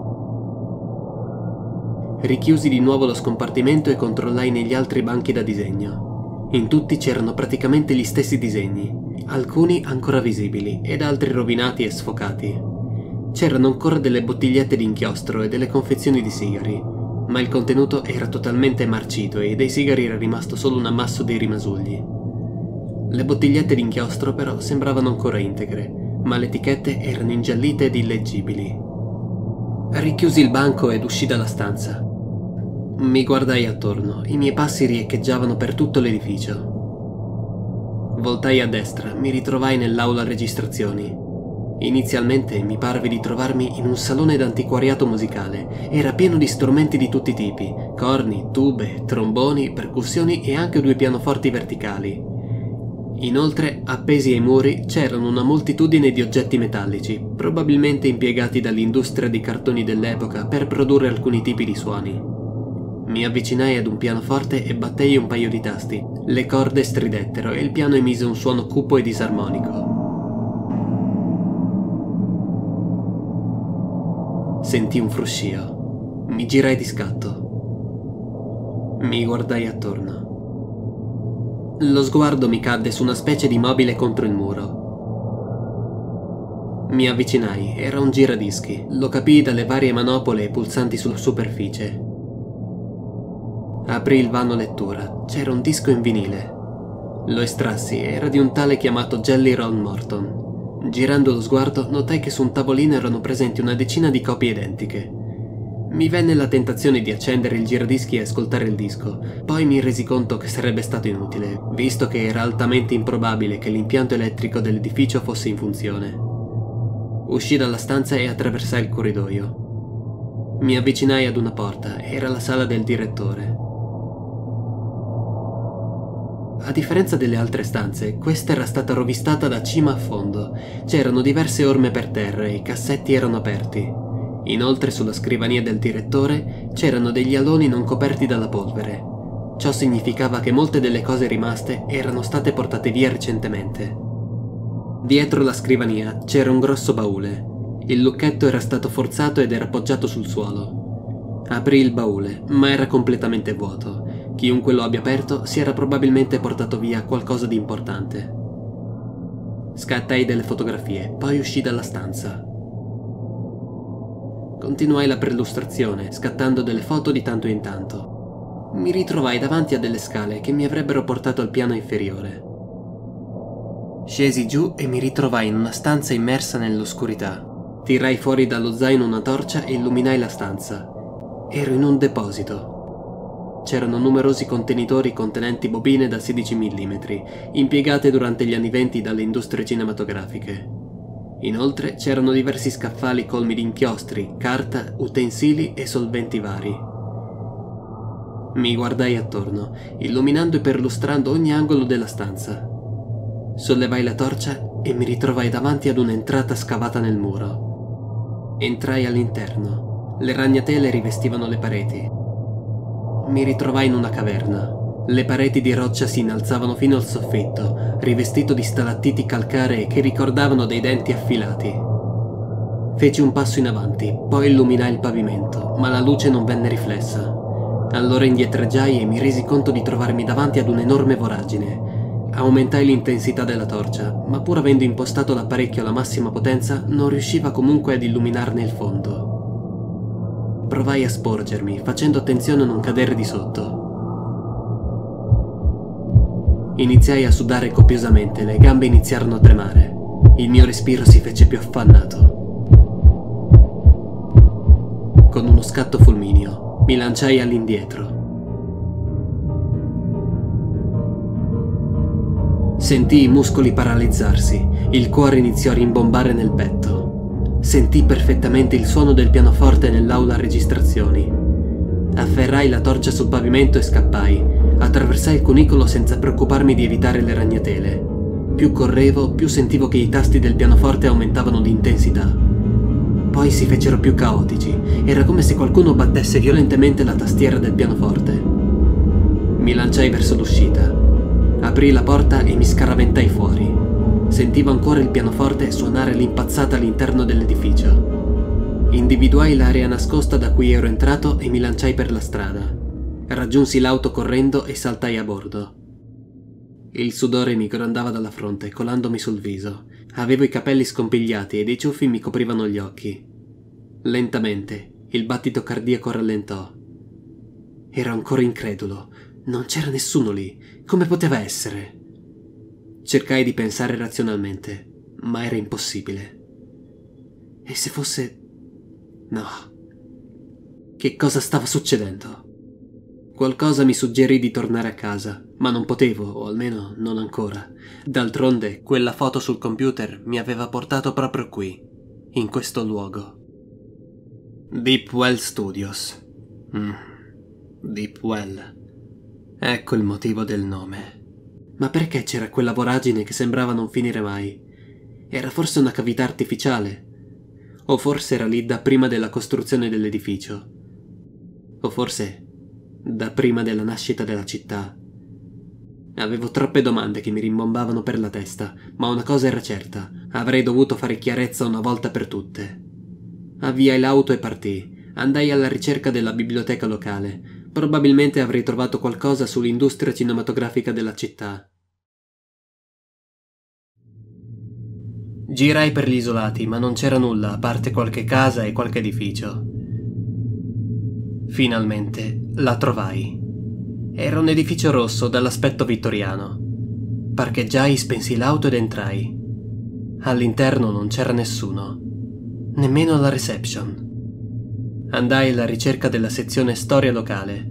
Richiusi di nuovo lo scompartimento e controllai negli altri banchi da disegno. In tutti c'erano praticamente gli stessi disegni, alcuni ancora visibili ed altri rovinati e sfocati. C'erano ancora delle bottigliette di inchiostro e delle confezioni di sigari, ma il contenuto era totalmente marcito e dei sigari era rimasto solo un ammasso di rimasugli. Le bottigliette di inchiostro però sembravano ancora integre, ma le etichette erano ingiallite ed illeggibili. Richiusi il banco ed uscì dalla stanza. Mi guardai attorno, i miei passi riecheggiavano per tutto l'edificio. Voltai a destra, mi ritrovai nell'aula registrazioni. Inizialmente mi parve di trovarmi in un salone d'antiquariato musicale. Era pieno di strumenti di tutti i tipi, corni, tube, tromboni, percussioni e anche due pianoforti verticali. Inoltre, appesi ai muri c'erano una moltitudine di oggetti metallici, probabilmente impiegati dall'industria di cartoni dell'epoca per produrre alcuni tipi di suoni. Mi avvicinai ad un pianoforte e battei un paio di tasti. Le corde stridettero e il piano emise un suono cupo e disarmonico. Sentì un fruscio. Mi girai di scatto. Mi guardai attorno. Lo sguardo mi cadde su una specie di mobile contro il muro. Mi avvicinai, era un giradischi. Lo capii dalle varie manopole e pulsanti sulla superficie. Aprì il vano lettura. C'era un disco in vinile. Lo estrassi, era di un tale chiamato Jelly Roll Morton. Girando lo sguardo, notai che su un tavolino erano presenti una decina di copie identiche. Mi venne la tentazione di accendere il giradischi e ascoltare il disco, poi mi resi conto che sarebbe stato inutile, visto che era altamente improbabile che l'impianto elettrico dell'edificio fosse in funzione. Uscì dalla stanza e attraversai il corridoio. Mi avvicinai ad una porta, era la sala del direttore. A differenza delle altre stanze, questa era stata rovistata da cima a fondo. C'erano diverse orme per terra e i cassetti erano aperti. Inoltre sulla scrivania del direttore c'erano degli aloni non coperti dalla polvere. Ciò significava che molte delle cose rimaste erano state portate via recentemente. Dietro la scrivania c'era un grosso baule. Il lucchetto era stato forzato ed era appoggiato sul suolo. Aprì il baule, ma era completamente vuoto Chiunque lo abbia aperto si era probabilmente portato via qualcosa di importante. Scattai delle fotografie, poi uscì dalla stanza. Continuai la perlustrazione, scattando delle foto di tanto in tanto. Mi ritrovai davanti a delle scale che mi avrebbero portato al piano inferiore. Scesi giù e mi ritrovai in una stanza immersa nell'oscurità. Tirai fuori dallo zaino una torcia e illuminai la stanza. Ero in un deposito. C'erano numerosi contenitori contenenti bobine da 16 mm, impiegate durante gli anni 20 dalle industrie cinematografiche. Inoltre c'erano diversi scaffali colmi di inchiostri, carta, utensili e solventi vari. Mi guardai attorno, illuminando e perlustrando ogni angolo della stanza. Sollevai la torcia e mi ritrovai davanti ad un'entrata scavata nel muro. Entrai all'interno. Le ragnatele rivestivano le pareti. Mi ritrovai in una caverna. Le pareti di roccia si innalzavano fino al soffitto, rivestito di stalattiti calcaree che ricordavano dei denti affilati. Feci un passo in avanti, poi illuminai il pavimento, ma la luce non venne riflessa. Allora indietreggiai e mi resi conto di trovarmi davanti ad un'enorme voragine. Aumentai l'intensità della torcia, ma pur avendo impostato l'apparecchio alla massima potenza, non riusciva comunque ad illuminarne il fondo. Provai a sporgermi, facendo attenzione a non cadere di sotto. Iniziai a sudare copiosamente, le gambe iniziarono a tremare. Il mio respiro si fece più affannato. Con uno scatto fulmineo, mi lanciai all'indietro. Sentii i muscoli paralizzarsi, il cuore iniziò a rimbombare nel petto. Sentì perfettamente il suono del pianoforte nell'aula registrazioni. Afferrai la torcia sul pavimento e scappai. Attraversai il cunicolo senza preoccuparmi di evitare le ragnatele. Più correvo, più sentivo che i tasti del pianoforte aumentavano di intensità. Poi si fecero più caotici. Era come se qualcuno battesse violentemente la tastiera del pianoforte. Mi lanciai verso l'uscita. Aprì la porta e mi scaraventai fuori. Sentivo ancora il pianoforte suonare l'impazzata all'interno dell'edificio. Individuai l'area nascosta da cui ero entrato e mi lanciai per la strada. Raggiunsi l'auto correndo e saltai a bordo. Il sudore mi grondava dalla fronte, colandomi sul viso. Avevo i capelli scompigliati e dei ciuffi mi coprivano gli occhi. Lentamente, il battito cardiaco rallentò. Ero ancora incredulo. Non c'era nessuno lì. Come poteva essere? Cercai di pensare razionalmente, ma era impossibile. E se fosse... No. Che cosa stava succedendo? Qualcosa mi suggerì di tornare a casa, ma non potevo, o almeno non ancora. D'altronde, quella foto sul computer mi aveva portato proprio qui, in questo luogo. Deep Well Studios. Mm. Deep Well. Ecco il motivo del nome. Ma perché c'era quella voragine che sembrava non finire mai? Era forse una cavità artificiale? O forse era lì da prima della costruzione dell'edificio? O forse da prima della nascita della città? Avevo troppe domande che mi rimbombavano per la testa, ma una cosa era certa, avrei dovuto fare chiarezza una volta per tutte. Avviai l'auto e partì. Andai alla ricerca della biblioteca locale, probabilmente avrei trovato qualcosa sull'industria cinematografica della città. Girai per gli isolati, ma non c'era nulla a parte qualche casa e qualche edificio. Finalmente la trovai. Era un edificio rosso dall'aspetto vittoriano. Parcheggiai, spensi l'auto ed entrai. All'interno non c'era nessuno, nemmeno alla reception. Andai alla ricerca della sezione storia locale.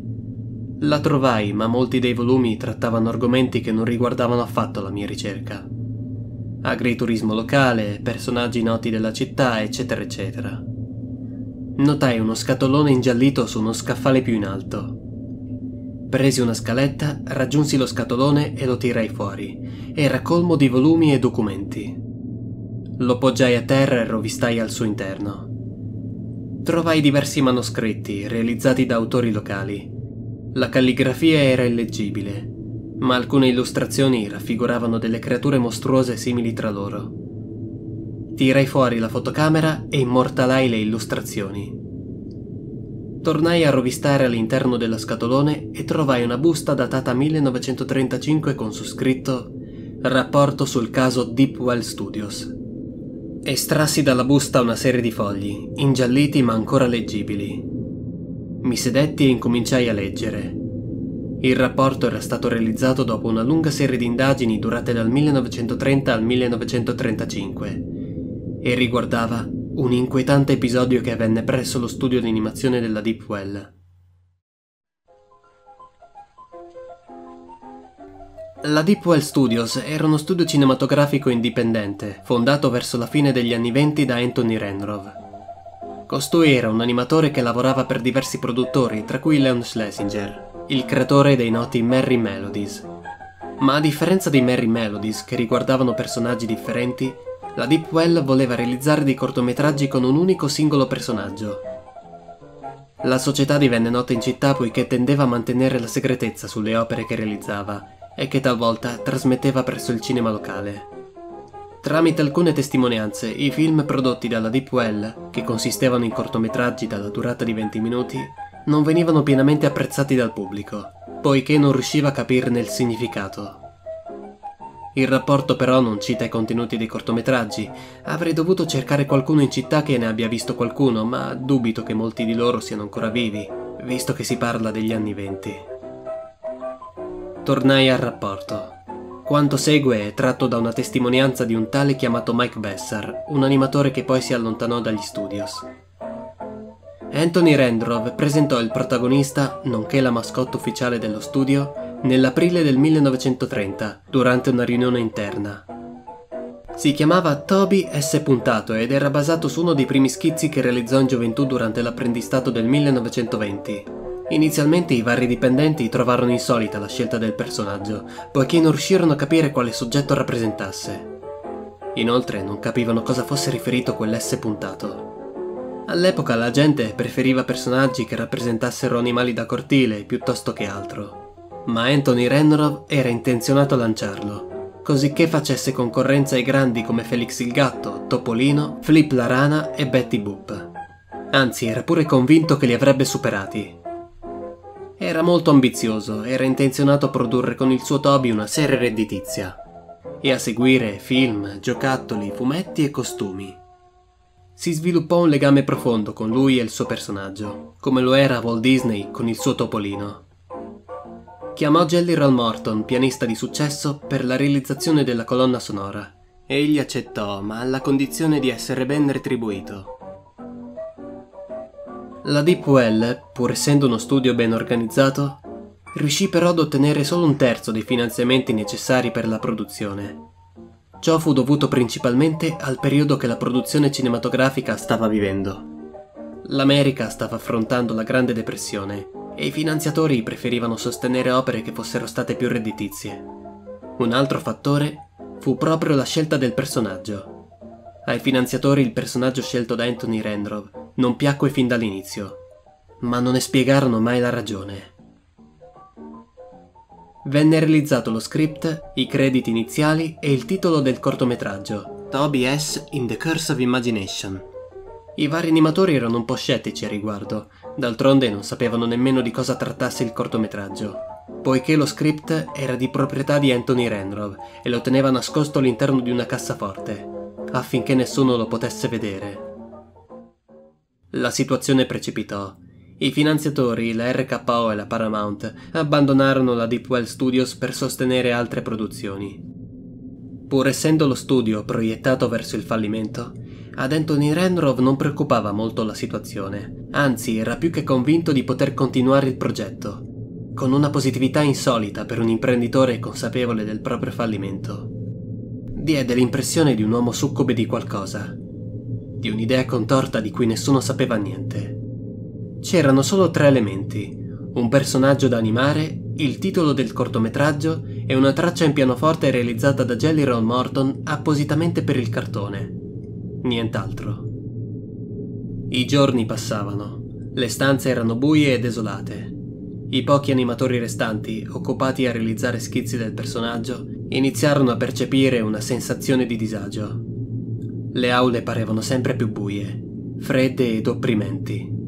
La trovai, ma molti dei volumi trattavano argomenti che non riguardavano affatto la mia ricerca. Agriturismo locale, personaggi noti della città, eccetera, eccetera. Notai uno scatolone ingiallito su uno scaffale più in alto. Presi una scaletta, raggiunsi lo scatolone e lo tirai fuori. Era colmo di volumi e documenti. Lo poggiai a terra e rovistai al suo interno. Trovai diversi manoscritti realizzati da autori locali. La calligrafia era illeggibile, ma alcune illustrazioni raffiguravano delle creature mostruose simili tra loro. Tirai fuori la fotocamera e immortalai le illustrazioni. Tornai a rovistare all'interno dello scatolone e trovai una busta datata 1935 con su scritto Rapporto sul caso Deep Well Studios. Estrassi dalla busta una serie di fogli, ingialliti ma ancora leggibili. Mi sedetti e incominciai a leggere. Il rapporto era stato realizzato dopo una lunga serie di indagini durate dal 1930 al 1935 e riguardava un inquietante episodio che avvenne presso lo studio di animazione della Deep Well. La Deep Well Studios era uno studio cinematografico indipendente, fondato verso la fine degli anni venti da Anthony Renrov. Costui era un animatore che lavorava per diversi produttori, tra cui Leon Schlesinger, il creatore dei noti Merry Melodies. Ma a differenza dei Merry Melodies, che riguardavano personaggi differenti, la Deep Well voleva realizzare dei cortometraggi con un unico singolo personaggio. La società divenne nota in città poiché tendeva a mantenere la segretezza sulle opere che realizzava e che talvolta trasmetteva presso il cinema locale. Tramite alcune testimonianze, i film prodotti dalla Deep Well, che consistevano in cortometraggi dalla durata di 20 minuti, non venivano pienamente apprezzati dal pubblico, poiché non riusciva a capirne il significato. Il rapporto però non cita i contenuti dei cortometraggi. Avrei dovuto cercare qualcuno in città che ne abbia visto qualcuno, ma dubito che molti di loro siano ancora vivi, visto che si parla degli anni venti. Tornai al rapporto. Quanto segue è tratto da una testimonianza di un tale chiamato Mike Bessar, un animatore che poi si allontanò dagli studios. Anthony Rendrov presentò il protagonista, nonché la mascotte ufficiale dello studio, nell'aprile del 1930, durante una riunione interna. Si chiamava Toby S. Puntato ed era basato su uno dei primi schizzi che realizzò in gioventù durante l'apprendistato del 1920. Inizialmente i vari dipendenti trovarono insolita la scelta del personaggio, poiché non riuscirono a capire quale soggetto rappresentasse. Inoltre non capivano cosa fosse riferito quell'S puntato. All'epoca la gente preferiva personaggi che rappresentassero animali da cortile piuttosto che altro. Ma Anthony Renrov era intenzionato a lanciarlo, cosicché facesse concorrenza ai grandi come Felix il gatto, Topolino, Flip la rana e Betty Boop. Anzi, era pure convinto che li avrebbe superati, era molto ambizioso, era intenzionato a produrre con il suo Toby una serie redditizia. E a seguire film, giocattoli, fumetti e costumi. Si sviluppò un legame profondo con lui e il suo personaggio, come lo era Walt Disney con il suo topolino. Chiamò Jelly Roll Morton, pianista di successo, per la realizzazione della colonna sonora. Egli accettò, ma alla condizione di essere ben retribuito. La Deep Well, pur essendo uno studio ben organizzato, riuscì però ad ottenere solo un terzo dei finanziamenti necessari per la produzione. Ciò fu dovuto principalmente al periodo che la produzione cinematografica stava vivendo. L'America stava affrontando la Grande Depressione e i finanziatori preferivano sostenere opere che fossero state più redditizie. Un altro fattore fu proprio la scelta del personaggio. Ai finanziatori il personaggio scelto da Anthony Rendrov non piacque fin dall'inizio, ma non ne spiegarono mai la ragione. Venne realizzato lo script, i crediti iniziali e il titolo del cortometraggio, Toby S. in the Curse of Imagination. I vari animatori erano un po' scettici a riguardo, d'altronde non sapevano nemmeno di cosa trattasse il cortometraggio, poiché lo script era di proprietà di Anthony Renrov e lo teneva nascosto all'interno di una cassaforte, affinché nessuno lo potesse vedere. La situazione precipitò. I finanziatori, la RKO e la Paramount, abbandonarono la Deepwell Studios per sostenere altre produzioni. Pur essendo lo studio proiettato verso il fallimento, ad Anthony Renrov non preoccupava molto la situazione, anzi era più che convinto di poter continuare il progetto, con una positività insolita per un imprenditore consapevole del proprio fallimento. Diede l'impressione di un uomo succube di qualcosa, di un'idea contorta di cui nessuno sapeva niente. C'erano solo tre elementi, un personaggio da animare, il titolo del cortometraggio e una traccia in pianoforte realizzata da Jelly Roll Morton appositamente per il cartone. Nient'altro. I giorni passavano, le stanze erano buie e desolate. I pochi animatori restanti, occupati a realizzare schizzi del personaggio, iniziarono a percepire una sensazione di disagio. Le aule parevano sempre più buie, fredde ed opprimenti.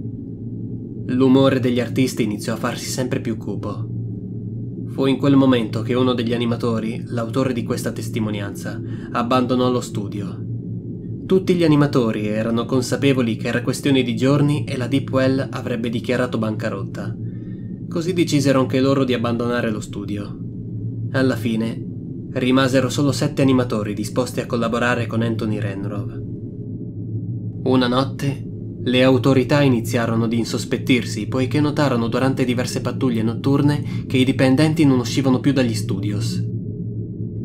L'umore degli artisti iniziò a farsi sempre più cupo. Fu in quel momento che uno degli animatori, l'autore di questa testimonianza, abbandonò lo studio. Tutti gli animatori erano consapevoli che era questione di giorni e la Deepwell avrebbe dichiarato bancarotta. Così decisero anche loro di abbandonare lo studio. Alla fine Rimasero solo sette animatori disposti a collaborare con Anthony Renrov. Una notte le autorità iniziarono ad insospettirsi poiché notarono durante diverse pattuglie notturne che i dipendenti non uscivano più dagli studios.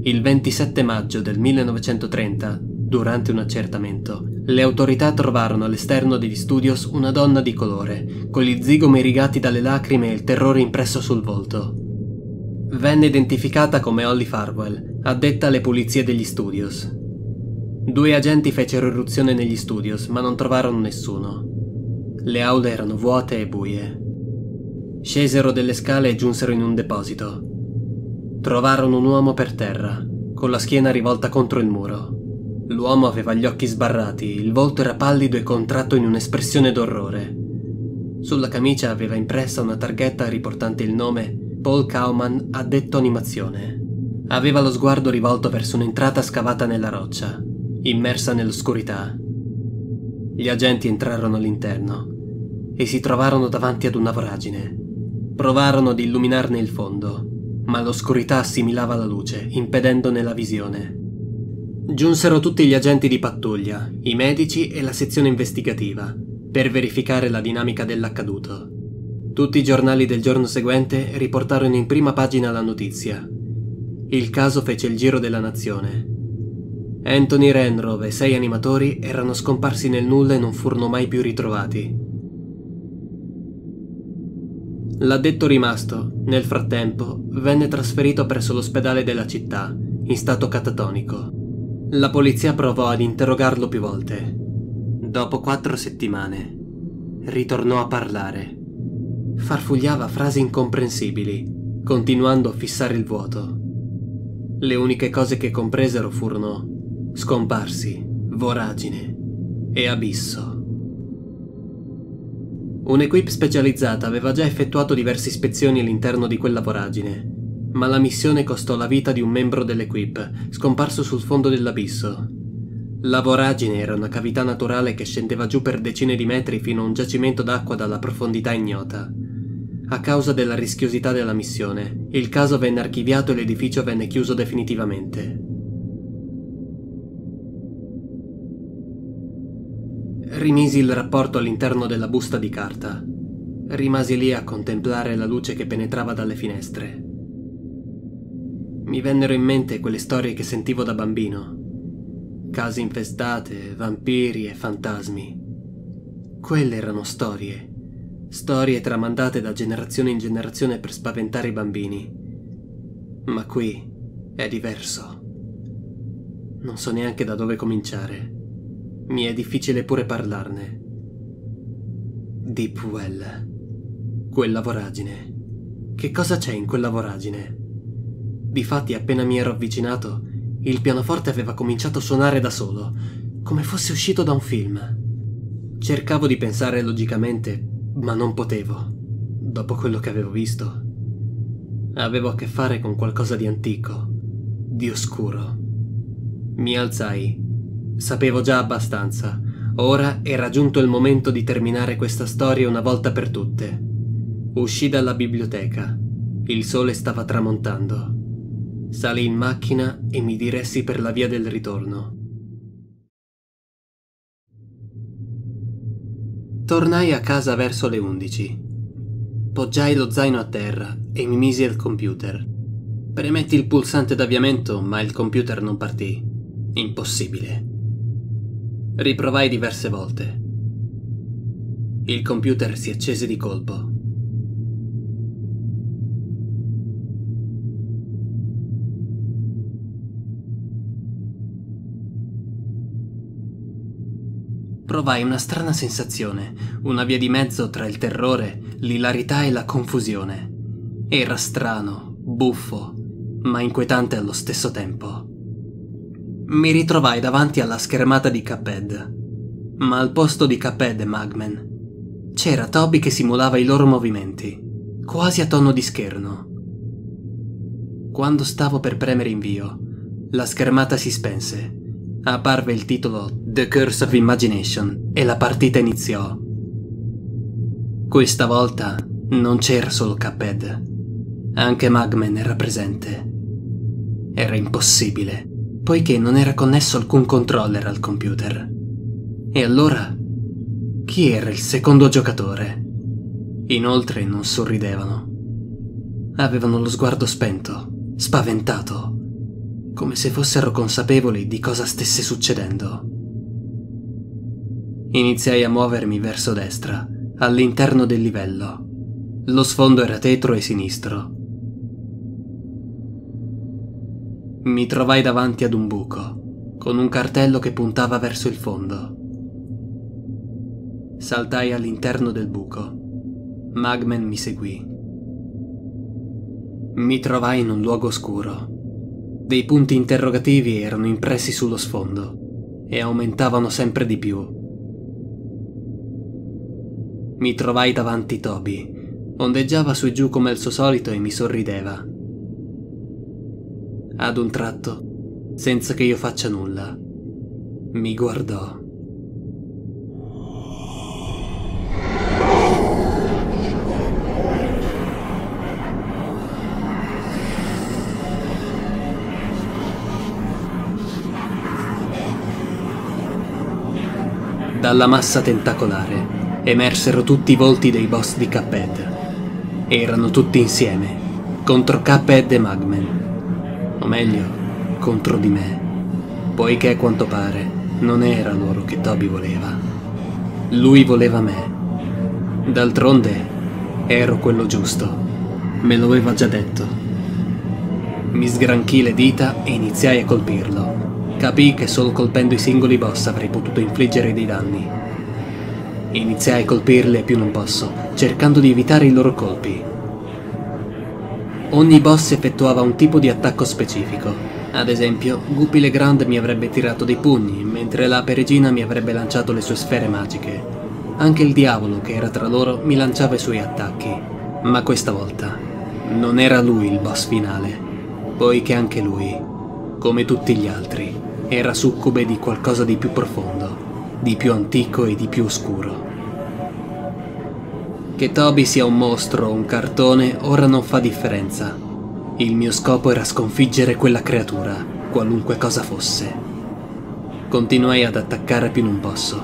Il 27 maggio del 1930, durante un accertamento, le autorità trovarono all'esterno degli studios una donna di colore, con gli zigomi rigati dalle lacrime e il terrore impresso sul volto. Venne identificata come Holly Farwell, addetta alle pulizie degli studios. Due agenti fecero irruzione negli studios, ma non trovarono nessuno. Le aule erano vuote e buie. Scesero delle scale e giunsero in un deposito. Trovarono un uomo per terra, con la schiena rivolta contro il muro. L'uomo aveva gli occhi sbarrati, il volto era pallido e contratto in un'espressione d'orrore. Sulla camicia aveva impressa una targhetta riportante il nome Paul Kauman, addetto animazione. Aveva lo sguardo rivolto verso un'entrata scavata nella roccia immersa nell'oscurità. Gli agenti entrarono all'interno e si trovarono davanti ad una voragine. Provarono ad illuminarne il fondo, ma l'oscurità assimilava la luce, impedendone la visione. Giunsero tutti gli agenti di pattuglia, i medici e la sezione investigativa, per verificare la dinamica dell'accaduto. Tutti i giornali del giorno seguente riportarono in prima pagina la notizia. Il caso fece il giro della nazione Anthony Renrove e sei animatori erano scomparsi nel nulla e non furono mai più ritrovati. L'addetto rimasto, nel frattempo, venne trasferito presso l'ospedale della città, in stato catatonico. La polizia provò ad interrogarlo più volte. Dopo quattro settimane, ritornò a parlare. Farfugliava frasi incomprensibili, continuando a fissare il vuoto. Le uniche cose che compresero furono scomparsi, voragine e abisso. Un'equipe specializzata aveva già effettuato diverse ispezioni all'interno di quella voragine, ma la missione costò la vita di un membro dell'equipe, scomparso sul fondo dell'abisso. La voragine era una cavità naturale che scendeva giù per decine di metri fino a un giacimento d'acqua dalla profondità ignota. A causa della rischiosità della missione, il caso venne archiviato e l'edificio venne chiuso definitivamente. Rimisi il rapporto all'interno della busta di carta. Rimasi lì a contemplare la luce che penetrava dalle finestre. Mi vennero in mente quelle storie che sentivo da bambino. Case infestate, vampiri e fantasmi. Quelle erano storie. Storie tramandate da generazione in generazione per spaventare i bambini. Ma qui è diverso. Non so neanche da dove cominciare. Mi è difficile pure parlarne. Deep Well. Quella voragine. Che cosa c'è in quella voragine? Difatti, appena mi ero avvicinato, il pianoforte aveva cominciato a suonare da solo, come fosse uscito da un film. Cercavo di pensare logicamente, ma non potevo, dopo quello che avevo visto. Avevo a che fare con qualcosa di antico, di oscuro. Mi alzai Sapevo già abbastanza. Ora era giunto il momento di terminare questa storia una volta per tutte. Uscì dalla biblioteca. Il sole stava tramontando. Salì in macchina e mi diressi per la via del ritorno. Tornai a casa verso le undici. Poggiai lo zaino a terra e mi misi al computer. Premetti il pulsante d'avviamento, ma il computer non partì. Impossibile. Riprovai diverse volte. Il computer si accese di colpo. Provai una strana sensazione, una via di mezzo tra il terrore, l'ilarità e la confusione. Era strano, buffo, ma inquietante allo stesso tempo mi ritrovai davanti alla schermata di Cuphead. Ma al posto di Cuphead e Magman c'era Toby che simulava i loro movimenti, quasi a tono di scherno. Quando stavo per premere invio, la schermata si spense. Apparve il titolo The Curse of Imagination e la partita iniziò. Questa volta non c'era solo Cuphead, anche Magman era presente. Era impossibile poiché non era connesso alcun controller al computer. E allora, chi era il secondo giocatore? Inoltre non sorridevano. Avevano lo sguardo spento, spaventato, come se fossero consapevoli di cosa stesse succedendo. Iniziai a muovermi verso destra, all'interno del livello. Lo sfondo era tetro e sinistro. Mi trovai davanti ad un buco, con un cartello che puntava verso il fondo. Saltai all'interno del buco. Magmen mi seguì. Mi trovai in un luogo oscuro. Dei punti interrogativi erano impressi sullo sfondo e aumentavano sempre di più. Mi trovai davanti Toby. Ondeggiava su e giù come al suo solito e mi sorrideva. Ad un tratto, senza che io faccia nulla, mi guardò. Dalla massa tentacolare emersero tutti i volti dei boss di Cuphead. Erano tutti insieme, contro Cuphead e Magmen o meglio, contro di me, poiché a quanto pare non era loro che Toby voleva. Lui voleva me. D'altronde ero quello giusto, me lo aveva già detto. Mi sgranchì le dita e iniziai a colpirlo. Capii che solo colpendo i singoli boss avrei potuto infliggere dei danni. Iniziai a colpirli a più non posso, cercando di evitare i loro colpi, Ogni boss effettuava un tipo di attacco specifico. Ad esempio, Guppy Legrand mi avrebbe tirato dei pugni, mentre la Peregina mi avrebbe lanciato le sue sfere magiche. Anche il diavolo, che era tra loro, mi lanciava i suoi attacchi. Ma questa volta non era lui il boss finale, poiché anche lui, come tutti gli altri, era succube di qualcosa di più profondo, di più antico e di più oscuro. Che Toby sia un mostro o un cartone ora non fa differenza. Il mio scopo era sconfiggere quella creatura, qualunque cosa fosse. Continuai ad attaccare più non posso.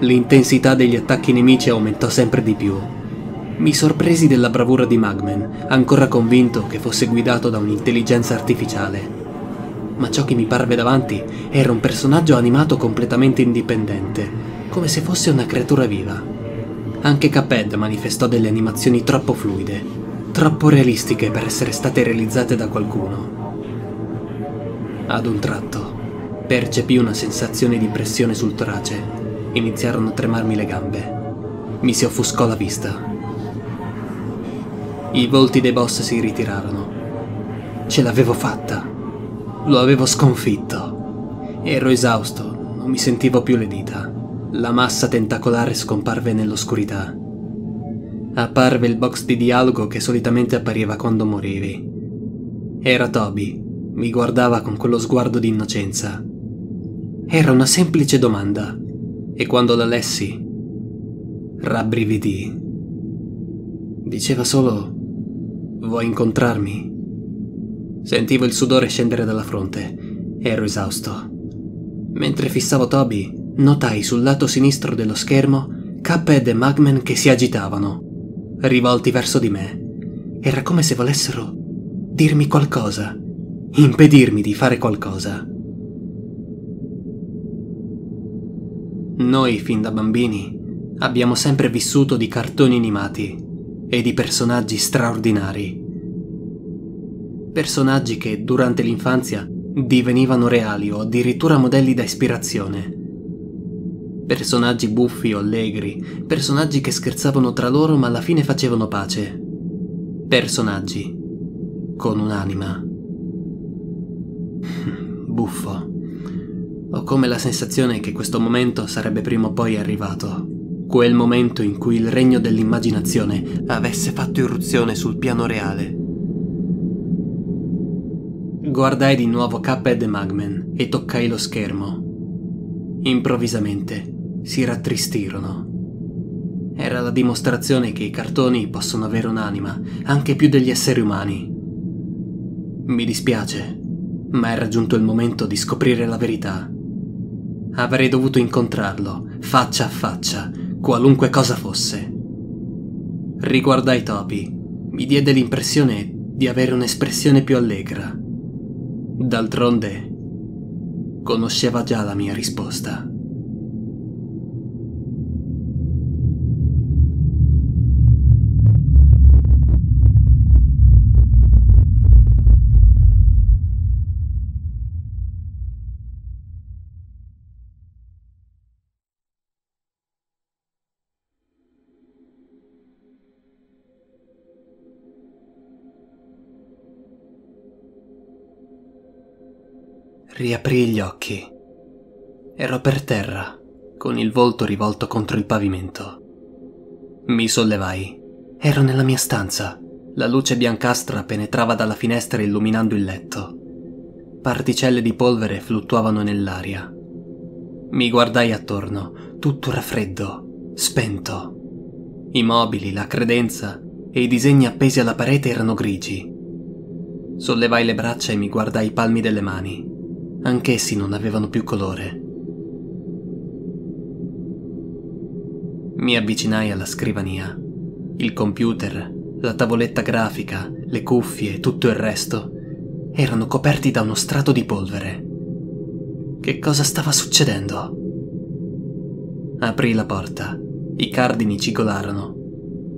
L'intensità degli attacchi nemici aumentò sempre di più. Mi sorpresi della bravura di Magman, ancora convinto che fosse guidato da un'intelligenza artificiale. Ma ciò che mi parve davanti era un personaggio animato completamente indipendente, come se fosse una creatura viva. Anche Cuphead manifestò delle animazioni troppo fluide, troppo realistiche per essere state realizzate da qualcuno. Ad un tratto, percepì una sensazione di pressione sul torace. Iniziarono a tremarmi le gambe. Mi si offuscò la vista. I volti dei boss si ritirarono. Ce l'avevo fatta. Lo avevo sconfitto. Ero esausto, non mi sentivo più le dita. La massa tentacolare scomparve nell'oscurità. Apparve il box di dialogo che solitamente appariva quando morivi. Era Toby. Mi guardava con quello sguardo di innocenza. Era una semplice domanda. E quando la lessi, rabbrividì. Diceva solo: Vuoi incontrarmi? Sentivo il sudore scendere dalla fronte. Ero esausto. Mentre fissavo Toby, notai sul lato sinistro dello schermo Cuphead e Magman che si agitavano, rivolti verso di me. Era come se volessero dirmi qualcosa, impedirmi di fare qualcosa. Noi, fin da bambini, abbiamo sempre vissuto di cartoni animati e di personaggi straordinari. Personaggi che durante l'infanzia divenivano reali o addirittura modelli da ispirazione personaggi buffi o allegri, personaggi che scherzavano tra loro ma alla fine facevano pace. Personaggi con un'anima. (laughs) Buffo. Ho come la sensazione che questo momento sarebbe prima o poi arrivato. Quel momento in cui il regno dell'immaginazione avesse fatto irruzione sul piano reale. Guardai di nuovo Cuphead e Magman e toccai lo schermo. Improvvisamente si rattristirono. Era la dimostrazione che i cartoni possono avere un'anima, anche più degli esseri umani. Mi dispiace, ma è raggiunto il momento di scoprire la verità. Avrei dovuto incontrarlo, faccia a faccia, qualunque cosa fosse. Riguardai Topi. Mi diede l'impressione di avere un'espressione più allegra. D'altronde, conosceva già la mia risposta. Riaprì gli occhi. Ero per terra, con il volto rivolto contro il pavimento. Mi sollevai. Ero nella mia stanza. La luce biancastra penetrava dalla finestra illuminando il letto. Particelle di polvere fluttuavano nell'aria. Mi guardai attorno, tutto era freddo, spento. I mobili, la credenza e i disegni appesi alla parete erano grigi. Sollevai le braccia e mi guardai i palmi delle mani. Anch'essi non avevano più colore. Mi avvicinai alla scrivania. Il computer, la tavoletta grafica, le cuffie e tutto il resto erano coperti da uno strato di polvere. Che cosa stava succedendo? Aprì la porta. I cardini cigolarono.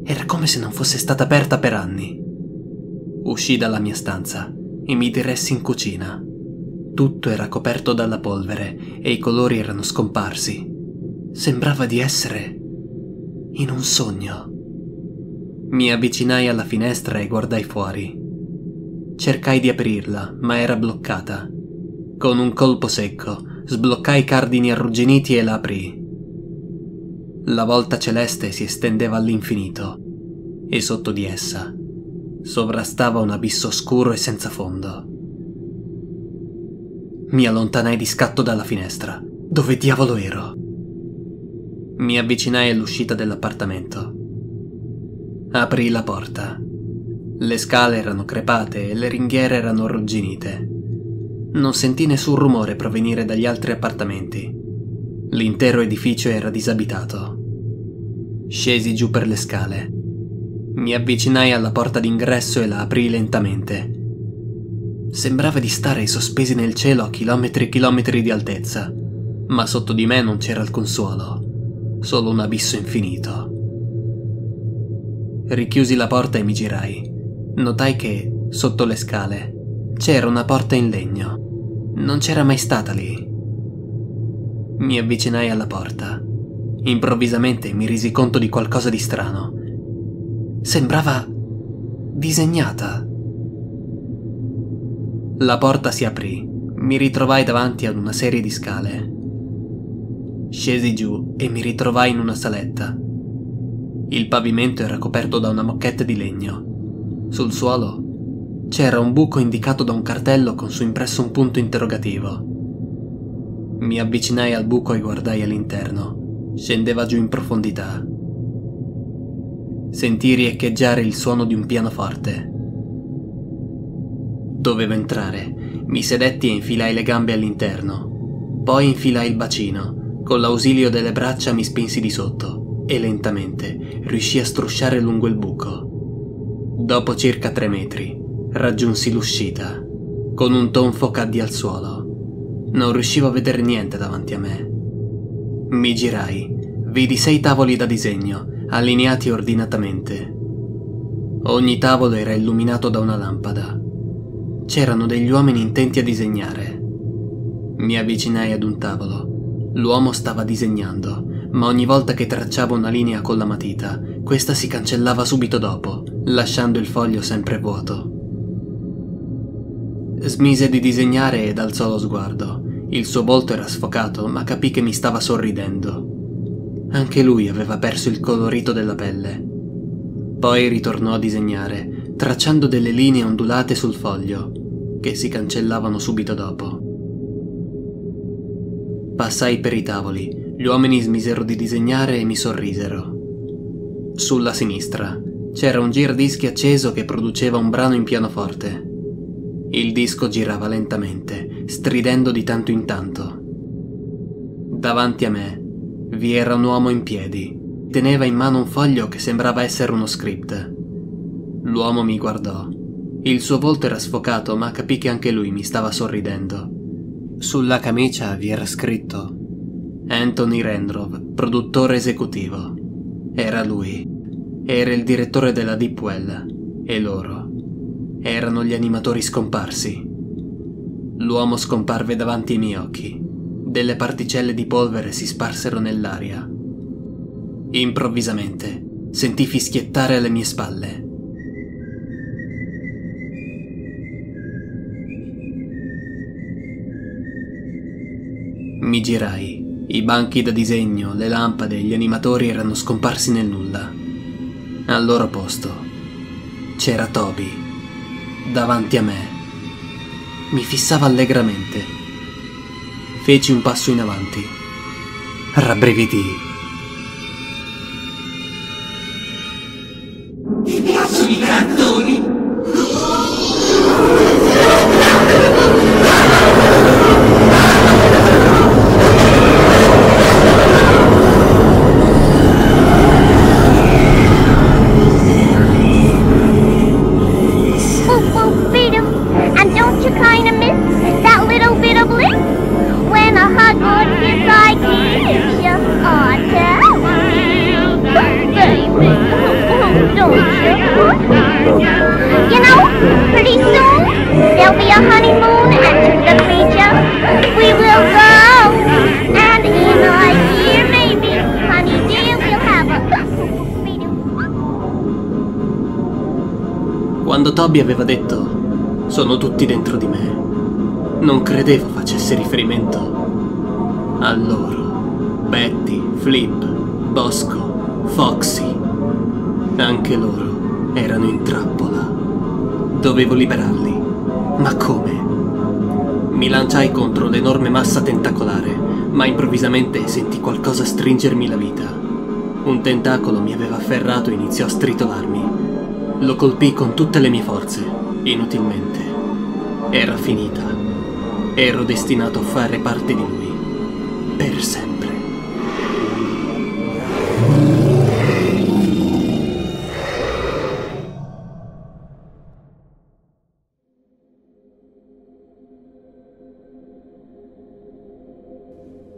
Era come se non fosse stata aperta per anni. Uscì dalla mia stanza e mi diressi in cucina. Tutto era coperto dalla polvere e i colori erano scomparsi. Sembrava di essere in un sogno. Mi avvicinai alla finestra e guardai fuori. Cercai di aprirla, ma era bloccata. Con un colpo secco, sbloccai i cardini arrugginiti e la aprii. La volta celeste si estendeva all'infinito e sotto di essa sovrastava un abisso scuro e senza fondo. Mi allontanai di scatto dalla finestra. Dove diavolo ero? Mi avvicinai all'uscita dell'appartamento. Aprì la porta. Le scale erano crepate e le ringhiere erano arrugginite. Non sentì nessun rumore provenire dagli altri appartamenti. L'intero edificio era disabitato. Scesi giù per le scale. Mi avvicinai alla porta d'ingresso e la aprii lentamente Sembrava di stare sospesi nel cielo a chilometri e chilometri di altezza, ma sotto di me non c'era alcun suolo, solo un abisso infinito. Richiusi la porta e mi girai. Notai che, sotto le scale, c'era una porta in legno. Non c'era mai stata lì. Mi avvicinai alla porta. Improvvisamente mi resi conto di qualcosa di strano. Sembrava disegnata. La porta si aprì. Mi ritrovai davanti ad una serie di scale. Scesi giù e mi ritrovai in una saletta. Il pavimento era coperto da una moquette di legno. Sul suolo c'era un buco indicato da un cartello con su impresso un punto interrogativo. Mi avvicinai al buco e guardai all'interno. Scendeva giù in profondità. Sentii riecheggiare il suono di un pianoforte. Dovevo entrare. Mi sedetti e infilai le gambe all'interno. Poi infilai il bacino. Con l'ausilio delle braccia mi spinsi di sotto e lentamente riuscii a strusciare lungo il buco. Dopo circa tre metri raggiunsi l'uscita. Con un tonfo caddi al suolo. Non riuscivo a vedere niente davanti a me. Mi girai. Vidi sei tavoli da disegno, allineati ordinatamente. Ogni tavolo era illuminato da una lampada c'erano degli uomini intenti a disegnare. Mi avvicinai ad un tavolo. L'uomo stava disegnando, ma ogni volta che tracciava una linea con la matita, questa si cancellava subito dopo, lasciando il foglio sempre vuoto. Smise di disegnare ed alzò lo sguardo. Il suo volto era sfocato, ma capì che mi stava sorridendo. Anche lui aveva perso il colorito della pelle. Poi ritornò a disegnare, tracciando delle linee ondulate sul foglio, che si cancellavano subito dopo. Passai per i tavoli, gli uomini smisero di disegnare e mi sorrisero. Sulla sinistra c'era un giradischi acceso che produceva un brano in pianoforte. Il disco girava lentamente, stridendo di tanto in tanto. Davanti a me vi era un uomo in piedi. Teneva in mano un foglio che sembrava essere uno script. L'uomo mi guardò. Il suo volto era sfocato, ma capì che anche lui mi stava sorridendo. Sulla camicia vi era scritto Anthony Rendrov, produttore esecutivo. Era lui. Era il direttore della Deep Well. E loro. Erano gli animatori scomparsi. L'uomo scomparve davanti ai miei occhi. Delle particelle di polvere si sparsero nell'aria. Improvvisamente sentì fischiettare alle mie spalle. Mi girai. I banchi da disegno, le lampade, gli animatori erano scomparsi nel nulla. Al loro posto c'era Toby, davanti a me. Mi fissava allegramente. Feci un passo in avanti. Rabbrividii. Toby aveva detto sono tutti dentro di me, non credevo facesse riferimento a loro. Betty, Flip, Bosco, Foxy. Anche loro erano in trappola. Dovevo liberarli. Ma come? Mi lanciai contro l'enorme massa tentacolare, ma improvvisamente sentì qualcosa stringermi la vita. Un tentacolo mi aveva afferrato e iniziò a stritolarmi. Lo colpì con tutte le mie forze, inutilmente. Era finita. Ero destinato a fare parte di lui. Per sempre.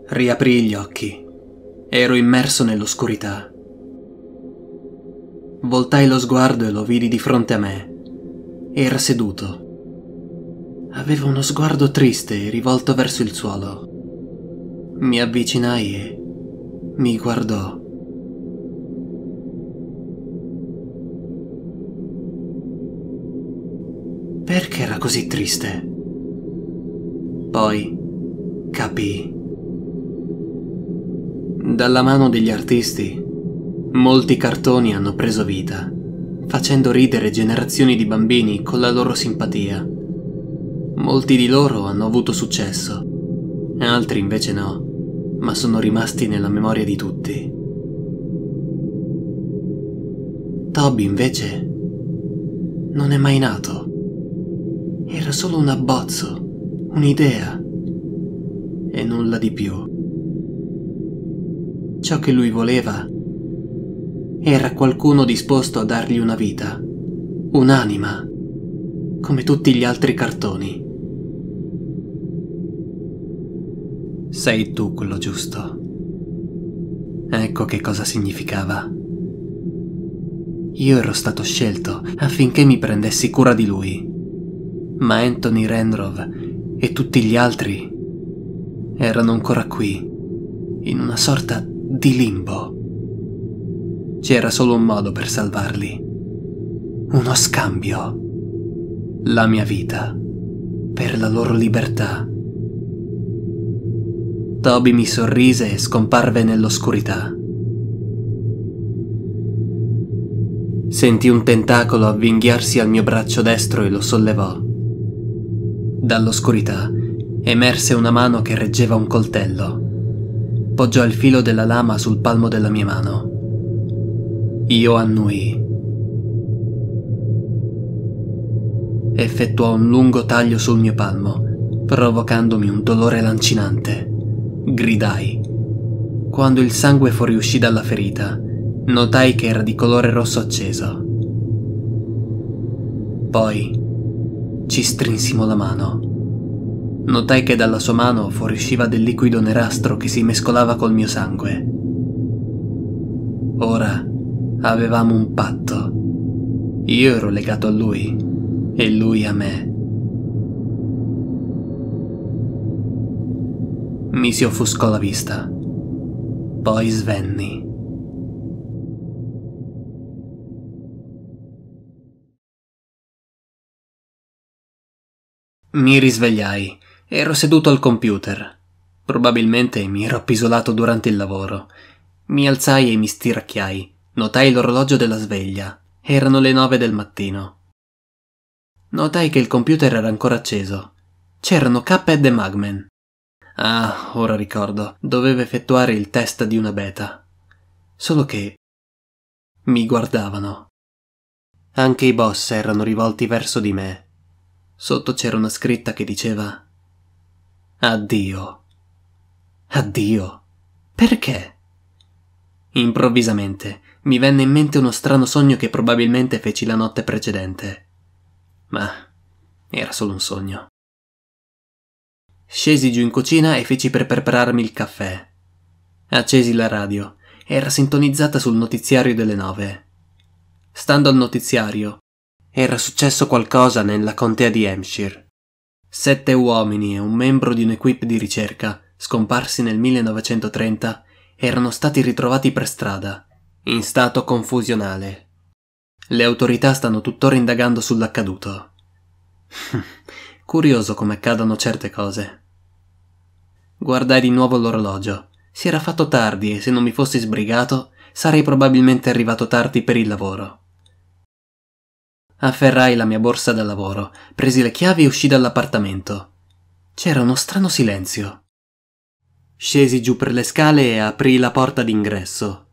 Riaprì gli occhi. Ero immerso nell'oscurità. Voltai lo sguardo e lo vidi di fronte a me. Era seduto. Aveva uno sguardo triste rivolto verso il suolo. Mi avvicinai e mi guardò. Perché era così triste? Poi capii. Dalla mano degli artisti Molti cartoni hanno preso vita, facendo ridere generazioni di bambini con la loro simpatia. Molti di loro hanno avuto successo, altri invece no, ma sono rimasti nella memoria di tutti. Toby invece non è mai nato. Era solo un abbozzo, un'idea e nulla di più. Ciò che lui voleva era qualcuno disposto a dargli una vita, un'anima, come tutti gli altri cartoni. Sei tu quello giusto. Ecco che cosa significava. Io ero stato scelto affinché mi prendessi cura di lui, ma Anthony Rendrov e tutti gli altri erano ancora qui, in una sorta di limbo. C'era solo un modo per salvarli. Uno scambio. La mia vita. Per la loro libertà. Toby mi sorrise e scomparve nell'oscurità. Sentì un tentacolo avvinghiarsi al mio braccio destro e lo sollevò. Dall'oscurità emerse una mano che reggeva un coltello. Poggiò il filo della lama sul palmo della mia mano. Io annui. Effettuò un lungo taglio sul mio palmo, provocandomi un dolore lancinante. Gridai Quando il sangue fuoriuscì dalla ferita, notai che era di colore rosso acceso. Poi ci strinsimo la mano. Notai che dalla sua mano fuoriusciva del liquido nerastro che si mescolava col mio sangue. Ora avevamo un patto. Io ero legato a lui e lui a me. Mi si offuscò la vista. Poi svenni. Mi risvegliai. Ero seduto al computer. Probabilmente mi ero appisolato durante il lavoro. Mi alzai e mi stiracchiai. Notai l'orologio della sveglia. Erano le nove del mattino. Notai che il computer era ancora acceso. C'erano Cuphead e Magman. Ah, ora ricordo, dovevo effettuare il test di una beta. Solo che mi guardavano. Anche i boss erano rivolti verso di me. Sotto c'era una scritta che diceva Addio. Addio. Perché? Improvvisamente mi venne in mente uno strano sogno che probabilmente feci la notte precedente. Ma era solo un sogno. Scesi giù in cucina e feci per prepararmi il caffè. Accesi la radio. Era sintonizzata sul notiziario delle nove. Stando al notiziario, era successo qualcosa nella contea di Hampshire. Sette uomini e un membro di un'equipe di ricerca, scomparsi nel 1930, erano stati ritrovati per strada, in stato confusionale. Le autorità stanno tuttora indagando sull'accaduto. (laughs) Curioso come accadano certe cose. Guardai di nuovo l'orologio. Si era fatto tardi e se non mi fossi sbrigato sarei probabilmente arrivato tardi per il lavoro. Afferrai la mia borsa da lavoro, presi le chiavi e uscì dall'appartamento. C'era uno strano silenzio. Scesi giù per le scale e aprì la porta d'ingresso.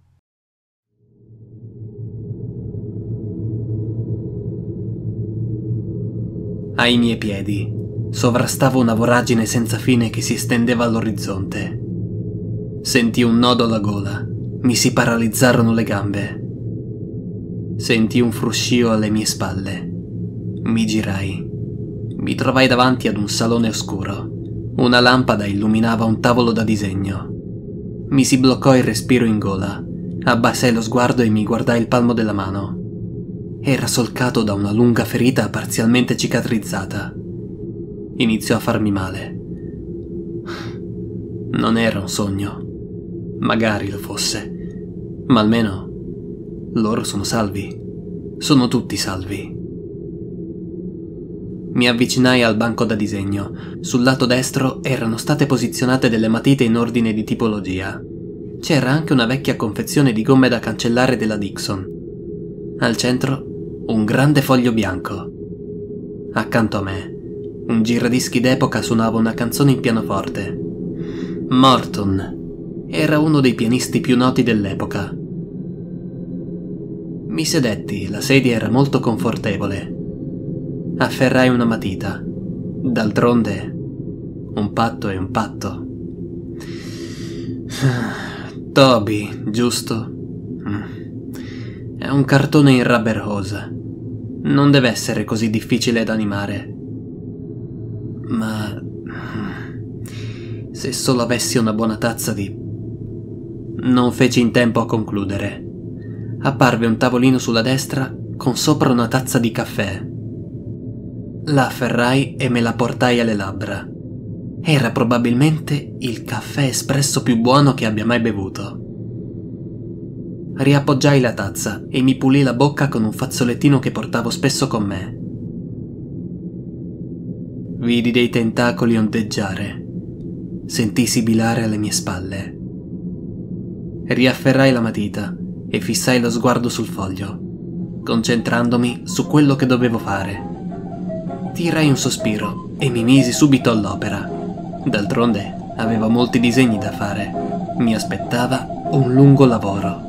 Ai miei piedi sovrastava una voragine senza fine che si estendeva all'orizzonte. Sentii un nodo alla gola, mi si paralizzarono le gambe. Sentii un fruscio alle mie spalle. Mi girai. Mi trovai davanti ad un salone oscuro. Una lampada illuminava un tavolo da disegno. Mi si bloccò il respiro in gola. Abbassai lo sguardo e mi guardai il palmo della mano. Era solcato da una lunga ferita parzialmente cicatrizzata iniziò a farmi male. Non era un sogno. Magari lo fosse. Ma almeno loro sono salvi. Sono tutti salvi. Mi avvicinai al banco da disegno. Sul lato destro erano state posizionate delle matite in ordine di tipologia. C'era anche una vecchia confezione di gomme da cancellare della Dixon. Al centro un grande foglio bianco. Accanto a me un giradischi d'epoca suonava una canzone in pianoforte. Morton era uno dei pianisti più noti dell'epoca. Mi sedetti, la sedia era molto confortevole. Afferrai una matita. D'altronde, un patto è un patto. (sighs) Toby, giusto? È un cartone in rubber rosa. Non deve essere così difficile da animare. Ma... Se solo avessi una buona tazza di... Non feci in tempo a concludere. Apparve un tavolino sulla destra con sopra una tazza di caffè. La afferrai e me la portai alle labbra. Era probabilmente il caffè espresso più buono che abbia mai bevuto. Riappoggiai la tazza e mi pulì la bocca con un fazzolettino che portavo spesso con me. Vidi dei tentacoli ondeggiare. Sentii sibilare alle mie spalle. Riafferrai la matita e fissai lo sguardo sul foglio, concentrandomi su quello che dovevo fare. Tirai un sospiro e mi misi subito all'opera. D'altronde avevo molti disegni da fare. Mi aspettava un lungo lavoro.